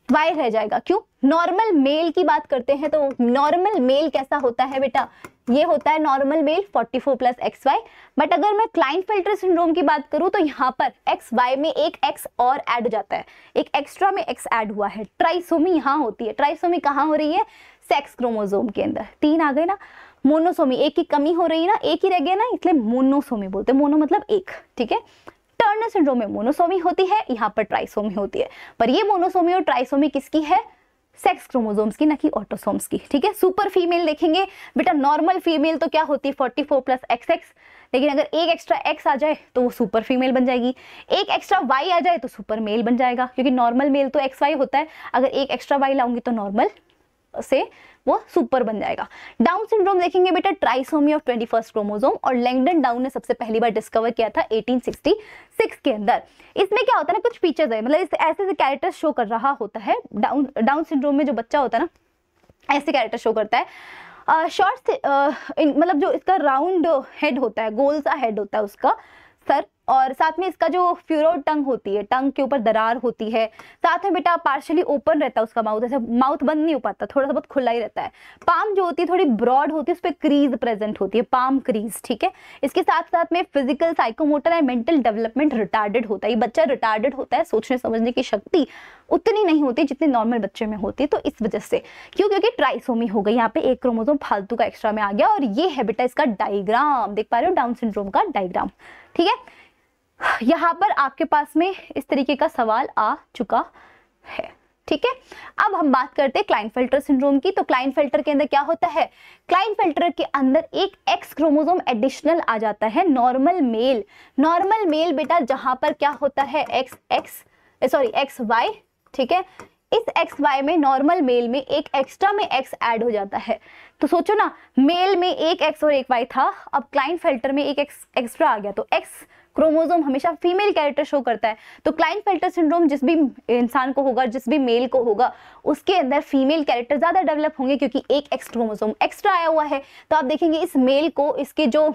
[SPEAKER 1] वाई रह जाएगा। क्यों? नॉर्मल मेल की बात करते हैं तो नॉर्मल मेल कैसा होता है बेटा? ये होता है normal male 44 four plus X Y but अगर मैं क्लाइन फ़िल्टर सिंड्रोम की बात करूँ तो यहाँ पर एक्स वाई में एक एक्स और ऐड हो जाता है। एक एक्स्ट्रा में एक्स ऐड हुआ है। ट्राइसोमी यहाँ होती है। ट्राइसोमी कहाँ हो रही है? सेक्स क्रोमोजोम के अंदर। तीन आ गए ना? मोनोसोमी एक की कमी हो रही है ना? एक ही रह गया ना? इसलिए मोनोसोमी बोलते हैं। मोनो मतलब एक। ठीक है? टर्नर सिंड्रोम में मोनोसोमी होती है। यहाँ पर ट्राइसोमी होती है। पर ये मोनोसोमी और ट्राइसोमी किसकी है? सेक्स क्रोमोसोम्स की, ना कि ऑटोसोम्स की, ठीक है? सुपर फीमेल देखेंगे। बेटा नॉर्मल फीमेल तो क्या होती है? Forty four plus X X लेकिन अगर एक एक्स्ट्रा एक्स आ जाए तो वो सुपर फीमेल बन जाएगी। एक एक्स्ट्रा वाई आ जाए तो सुपर मेल बन जाएगा। क्योंकि नॉर्मल मेल तो एक्स वाई होता है। अगर एक एक्स्ट्रा वाई लाऊँगी तो नॉर्मल से वो सुपर बन जाएगा। डाउन सिंड्रोम देखेंगे बेटा trisomy of twenty first chromosome और लैंगडन डाउन ने सबसे पहली बार डिस्कवर किया था 1866 के अंदर। इसमें क्या होता है ना कुछ फीचर्स है मतलब ऐसे ऐसे कैरेक्टर शो कर रहा होता है डाउन डाउन सिंड्रोम में जो बच्चा होता है ना ऐसे कैरेक्टर शो करता है। शॉर्ट uh, uh, मतलब जो इसका राउंड हेड होता है गोल सा हेड होता है उसका सर और साथ में इसका जो फ्यूरो टंग होती है, टंग के ऊपर दरार होती है। साथ में बेटा पार्शली ओपन रहता है उसका माउथ ऐसे माउथ बंद नहीं हो पाता, थोड़ा सा बहुत खुला ही रहता है। पाम जो होती है, थोड़ी ब्रॉड होती है, उस पर क्रीज प्रेजेंट होती है पाम क्रीज ठीक है? इसके साथ साथ में physical psychomotor and mental development retarded होता है। ये बच्चा रिटार्डेड होता है, सोचने समझने की शक्ति उतनी नहीं होती जितनी नॉर्मल बच्चे में होती है तो इस वजह से। क्यों? क्योंकि ट्राइसोमी हो गई, यहाँ पे एक क्रोमोजोम फालतू का एक्स्ट्रा में आ गया और ये है बेटा इसका डायग्राम देख पा रहे हो? डाउन सिंड्रोम का डायग्राम ठीक है? यहाँ पर आपके पास में इस तरीके का सवाल आ चुका है। ठीक है? अब हम बात करते हैं क्लाइन फ़िल्टर सिंड्रोम की। तो क्लाइन फ़िल्टर के अंदर क्या होता है? क्लाइन फ़िल्टर के अंदर एक एक्स क्रोमोसोम एडिशनल आ जाता है नॉर्मल मेल नॉर्मल मेल बेटा, जहाँ पर क्या होता है? X X sorry X Y ठीक है? इस एक्स वाई में नॉर्मल मेल में एक एक्स्ट्रा में एक्स ऐड हो जाता है। तो सोचो ना मेल में एक एक्स और एक वाई था, अब क्लाइन फ़िल्टर में एक एक्स एक्स्ट्रा आ गया। तो एक्स क्रोमोजोम हमेशा फीमेल कैरेक्टर शो करता है। तो क्लाइन फ़िल्टर सिंड्रोम जिस भी इंसान को होगा, जिस भी मेल को होगा, उसके अंदर फीमेल कैरेक्टर ज़्यादा डेवलप होंगे क्योंकि एक एक्स क्रोमोजोम एक्स्ट्रा आया हुआ है। तो आप देखेंगे इस मेल को, इसके जो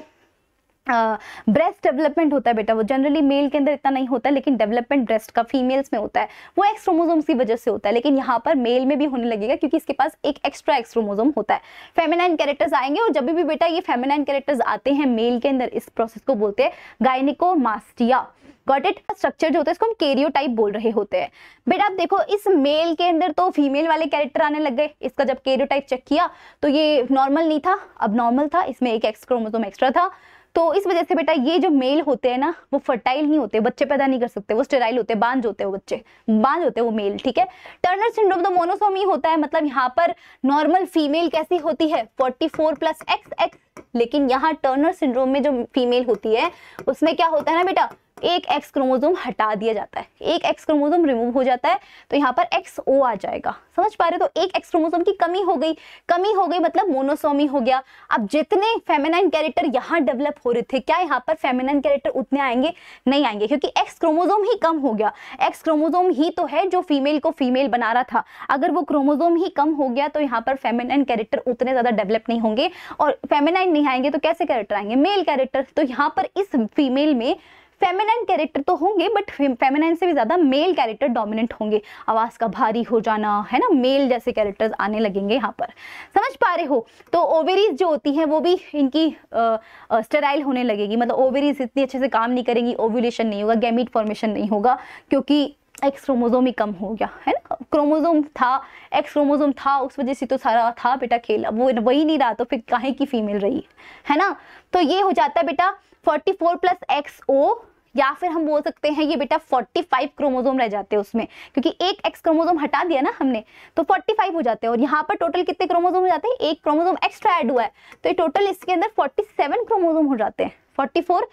[SPEAKER 1] ब्रेस्ट डेवलपमेंट होता है बेटा, वो जनरली मेल के अंदर इतना नहीं होता है, लेकिन डेवलपमेंट ब्रेस्ट का फीमेल्स में होता है। वो एक्सट्रोमोजोम की वजह से होता है, लेकिन यहाँ पर मेल में भी होने लगेगा, क्योंकि इसके पास एक एक्स्ट्रा एक्स क्रोमोजोम होता है। फेमिनाइन कैरेक्टर्स आएँगे और जब भी बेटा ये फेमिनाइन कैरेक्टर्स आते हैं मेल के अंदर इस प्रोसेस को बोलते हैं गायनिकोमास्टिया गॉट इट स्ट्रक्चर जो होता है, इसको हम केरियोटाइप बोल रहे होते हैं। बेटा, आप देखो, इस मेल के अंदर तो फीमेल वाले कैरेक्टर आने लग गए। इसका जब केरियोटाइप चेक किया तो ये नॉर्मल नहीं था अब नॉर्मल था। इसमें एक एक्स क्रोमोसोम एक्स्ट्रा था। तो इस वजह से बेटा ये जो मेल होते हैं ना, वो फर्टाइल नहीं होते, बच्चे पैदा नहीं कर सकते, वो स्टेराइल होते हैं बांझ होते हैं वो बच्चे, बांझ होते हैं वो मेल ठीक है? टर्नर सिंड्रोम तो मोनोसोमी होता है मतलब यहाँ पर नॉर्मल फीमेल कैसी होती है? 44 फोर प्लस एक्स एक्स लेकिन यहाँ टर्नर सिंड्रोम में जो फीमेल होती है, उसमें क्या होता है ना बेटा? एक एक्स क्रोमोजोम हटा दिया जाता है। एक एक्स क्रोमोजोम रिमूव हो जाता है तो यहाँ पर एक्स ओ आ जाएगा। समझ पा रहे तो एक एक्स क्रोमोजोम की कमी हो गई। कमी हो गई मतलब मोनोसोमी हो गया। अब जितने फेमिनाइन कैरेक्टर यहाँ डेवलप हो रहे थे, क्या यहाँ पर फेमिनाइन कैरेक्टर उतने आएँगे? नहीं आएँगे, क्योंकि एक्स क्रोमोजोम ही कम हो गया। एक्स क्रोमोजोम ही तो है जो फीमेल को फीमेल बना रहा था। अगर वो क्रोमोजोम ही कम हो गया तो यहाँ पर फेमिनाइन कैरेक्टर उतने ज़्यादा डेवलप नहीं होंगे। और फेमिनाइन नहीं आएँगे तो कैसे कैरेक्टर आएँगे? मेल कैरेक्टर तो यहाँ पर इस फीमेल में फेमिनाइन कैरेक्टर तो होंगे बट फेमिनाइन से भी ज़्यादा मेल कैरेक्टर डोमिनेंट होंगे। आवाज़ का भारी हो जाना, है ना? मेल जैसे कैरेक्टर्स आने लगेंगे यहाँ पर। समझ पा रहे हो? तो ओवेरीज जो होती हैं, वो भी इनकी स्टेराइल होने लगेगी। मतलब ओवेरीज इतनी अच्छे से काम नहीं करेंगी ओव्यूलेशन नहीं होगा गैमिट फॉर्मेशन नहीं होगा, क्योंकि एक्स क्रोमोजोम ही कम हो गया, है ना? क्रोमोजोम था एक्स क्रोमोजोम था, उस वजह से तो सारा था बेटा खेल। अब वो वही नहीं रहा तो फिर काहे की फीमेल रही, है ना? तो ये हो जाता है बेटा 44 फोर प्लस एक्स ओ या फिर हम बोल सकते हैं, ये बेटा 45 क्रोमोजोम रह जाते हैं उसमें, क्योंकि एक एक्स क्रोमोजोम हटा दिया ना हमने तो 45 हो जाते हैं। और यहाँ पर टोटल कितने क्रोमोजोम हो जाते हैं? एक क्रोमोजोम एक्स्ट्रा ऐड हुआ है तो ये टोटल इसके अंदर 47 क्रोमोजोम हो जाते हैं। 44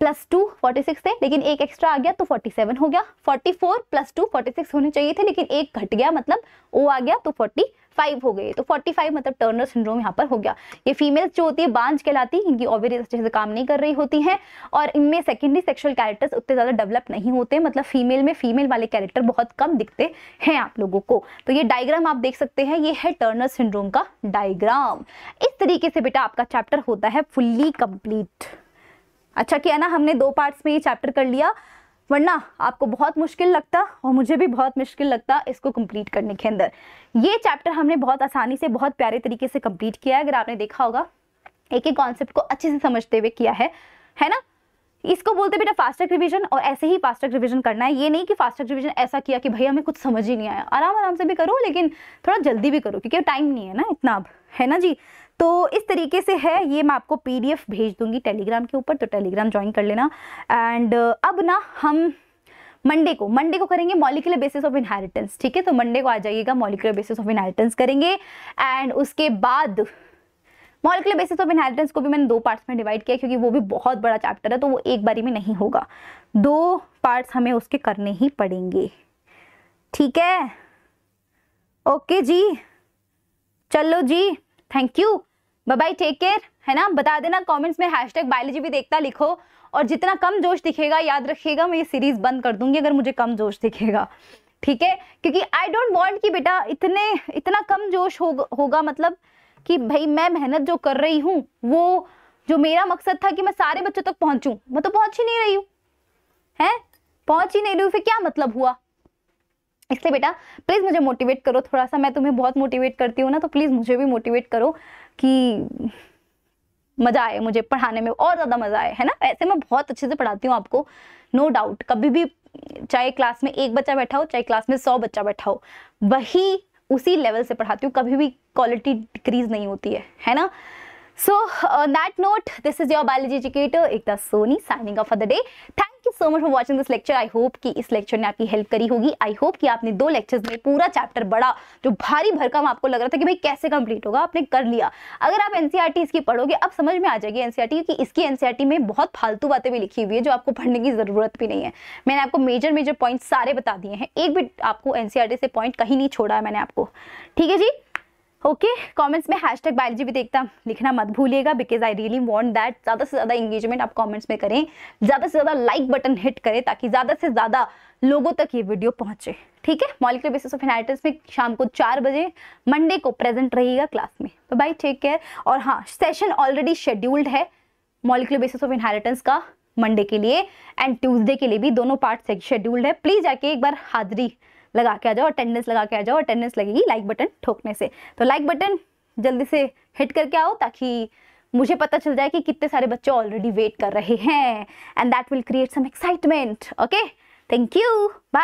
[SPEAKER 1] प्लस टू फोर्टी सिक्स थे, लेकिन एक एक्स्ट्रा आ गया तो फोर्टी सेवन हो गया। Forty four plus two forty six होने चाहिए थे, लेकिन एक घट गया मतलब ओ आ गया तो फोर्टी फाइव हो गए। तो फोर्टी फाइव मतलब टर्नर सिंड्रोम यहाँ पर हो गया। ये फीमेल्स जो होती है, बांझ कहलाती है, इनकी ओवरीज अच्छे से काम नहीं कर रही होती हैं। और इनमें सेकेंडरी सेक्शुअल कैरेक्टर्स उतने ज़्यादा डेवलप नहीं होते मतलब फीमेल में फीमेल वाले कैरेक्टर बहुत कम दिखते हैं आप लोगों को। तो ये डायग्राम आप देख सकते हैं, ये है टर्नर सिंड्रोम का डायग्राम इस तरीके से बेटा आपका चैप्टर होता है फुल्ली कंप्लीट अच्छा किया ना, हमने दो पार्ट्स में ये चैप्टर कर लिया। वरना आपको बहुत मुश्किल लगता और मुझे भी बहुत मुश्किल लगता इसको कंप्लीट करने के अंदर। ये चैप्टर हमने बहुत आसानी से, बहुत प्यारे तरीके से कंप्लीट किया है। अगर आपने देखा होगा, एक एक कॉन्सेप्ट को अच्छे से समझते हुए किया है। है ना? इसको बोलते बेटा फास्टर रिविजन और ऐसे ही फास्टर रिविजन करना है। ये नहीं कि फास्टर रिविजन ऐसा किया कि भाई हमें कुछ समझ ही नहीं आया। आराम आराम से भी करो, लेकिन थोड़ा जल्दी भी करो, क्योंकि टाइम नहीं है ना इतना अब। है ना जी? तो इस तरीके से है, ये मैं आपको पीडीएफ भेज दूँगी टेलीग्राम के ऊपर तो टेलीग्राम ज्वाइन कर लेना। एंड अब ना हम मंडे को मंडे को करेंगे मॉलिकुलर बेसिस ऑफ़ इनहेरिटेंस, ठीक है? तो मंडे को आ जाइएगा मॉलिकुलर बेसिस ऑफ़ इनहेरिटेंस करेंगे। एंड उसके बाद मॉलिकुलर बेसिस ऑफ़ इनहेरिटेंस को भी मैंने दो पार्ट्स में डिवाइड किया, क्योंकि वो भी बहुत बड़ा चैप्टर है तो वो एक बारी में नहीं होगा। दो पार्ट्स हमें उसके करने ही पड़ेंगे, ठीक है? ओके जी। चलो जी, thank you. Bye take care है ना? बता देना कमेंट्स में हैशटैग बायोलॉजी भी देखता लिखो। और जितना कम जोश दिखेगा याद रखिएगा मैं ये सीरीज़ बंद कर दूँगी अगर मुझे कम जोश दिखेगा। ठीक है? क्योंकि आई डोंट वांट कि बेटा इतने इतना कम जोश हो, होगा मतलब कि भाई मैं मेहनत जो कर रही हूँ वो जो मेरा मकसद था कि मैं सारे बच्चों तक पहुंचूं मैं तो पहुँच ही नहीं रही हूँ। है? पहुँच ही नहीं रही फिर क्या मतलब हुआ? इसलिए बेटा प्लीज़ मुझे मोटिवेट करो थोड़ा सा मैं तुम्हें बहुत मोटिवेट करती हूँ ना तो प्लीज़ मुझे भी मोटिवेट करो। कि मज़ा आए मुझे पढ़ाने में, और ज़्यादा मज़ा आए, है ना? ऐसे मैं बहुत अच्छे से पढ़ाती हूँ आपको नो no डाउट कभी भी चाहे क्लास में एक बच्चा बैठा हो, चाहे क्लास में सौ बच्चा बैठा हो, वही उसी लेवल से पढ़ाती हूँ। कभी भी क्वालिटी डिक्रीज नहीं होती है है ना? So on that note, this is your biology educator Ekta Soni signing off for the day. Thank you so much for watching this lecture. I hope कि इस लेक्चर ने आपकी हेल्प करी होगी. आई होप कि आपने दो लेक्चर्स में पूरा चैप्टर बड़ा जो भारी भरकम आपको लग रहा था कि भाई कैसे कंप्लीट होगा आपने कर लिया। अगर आप एनसीईआरटी इसकी पढ़ोगे अब समझ में आ जाएगी एनसीईआरटी कि इसकी एनसीईआरटी में बहुत फालतू बातें भी लिखी हुई है जो आपको पढ़ने की ज़रूरत भी नहीं है। मैंने आपको मेजर मेजर पॉइंट सारे बता दिए हैं। एक भी आपको एनसीईआरटी से पॉइंट कहीं नहीं छोड़ा है मैंने आपको। ठीक है जी? ओके कमेंट्स में हैश टैग बायोलॉजी भी देखता। लिखना मत भूलिएगा because I really want that ज़्यादा से ज़्यादा इंगेजमेंट आप कमेंट्स में करें। ज़्यादा से ज़्यादा लाइक बटन हिट करें, ताकि ज़्यादा से ज़्यादा लोगों तक ये वीडियो पहुँचे। ठीक है? मॉलिकुलर बेसिस ऑफ़ इनहाइटिस में शाम को चार बजे मंडे को प्रेजेंट रहेगा क्लास में। तो बाई टेक केयर और हाँ सेशन ऑलरेडी शेड्यूल्ड है मॉलिकुलर बेसिस ऑफ़ इनहेरिटेंस का मंडे के लिए एंड ट्यूजडे के लिए भी दोनों पार्ट शेड्यूल्ड है। प्लीज़ जाके एक बार हाजिरी लगा के आ जाओ अटेंडेंस लगा के आ जाओ अटेंडेंस लगेगी लाइक बटन ठोकने से। तो लाइक बटन जल्दी से हिट करके आओ ताकि मुझे पता चल जाए कि कितने सारे बच्चे ऑलरेडी वेट कर रहे हैं। And that will create some excitement okay thank you bye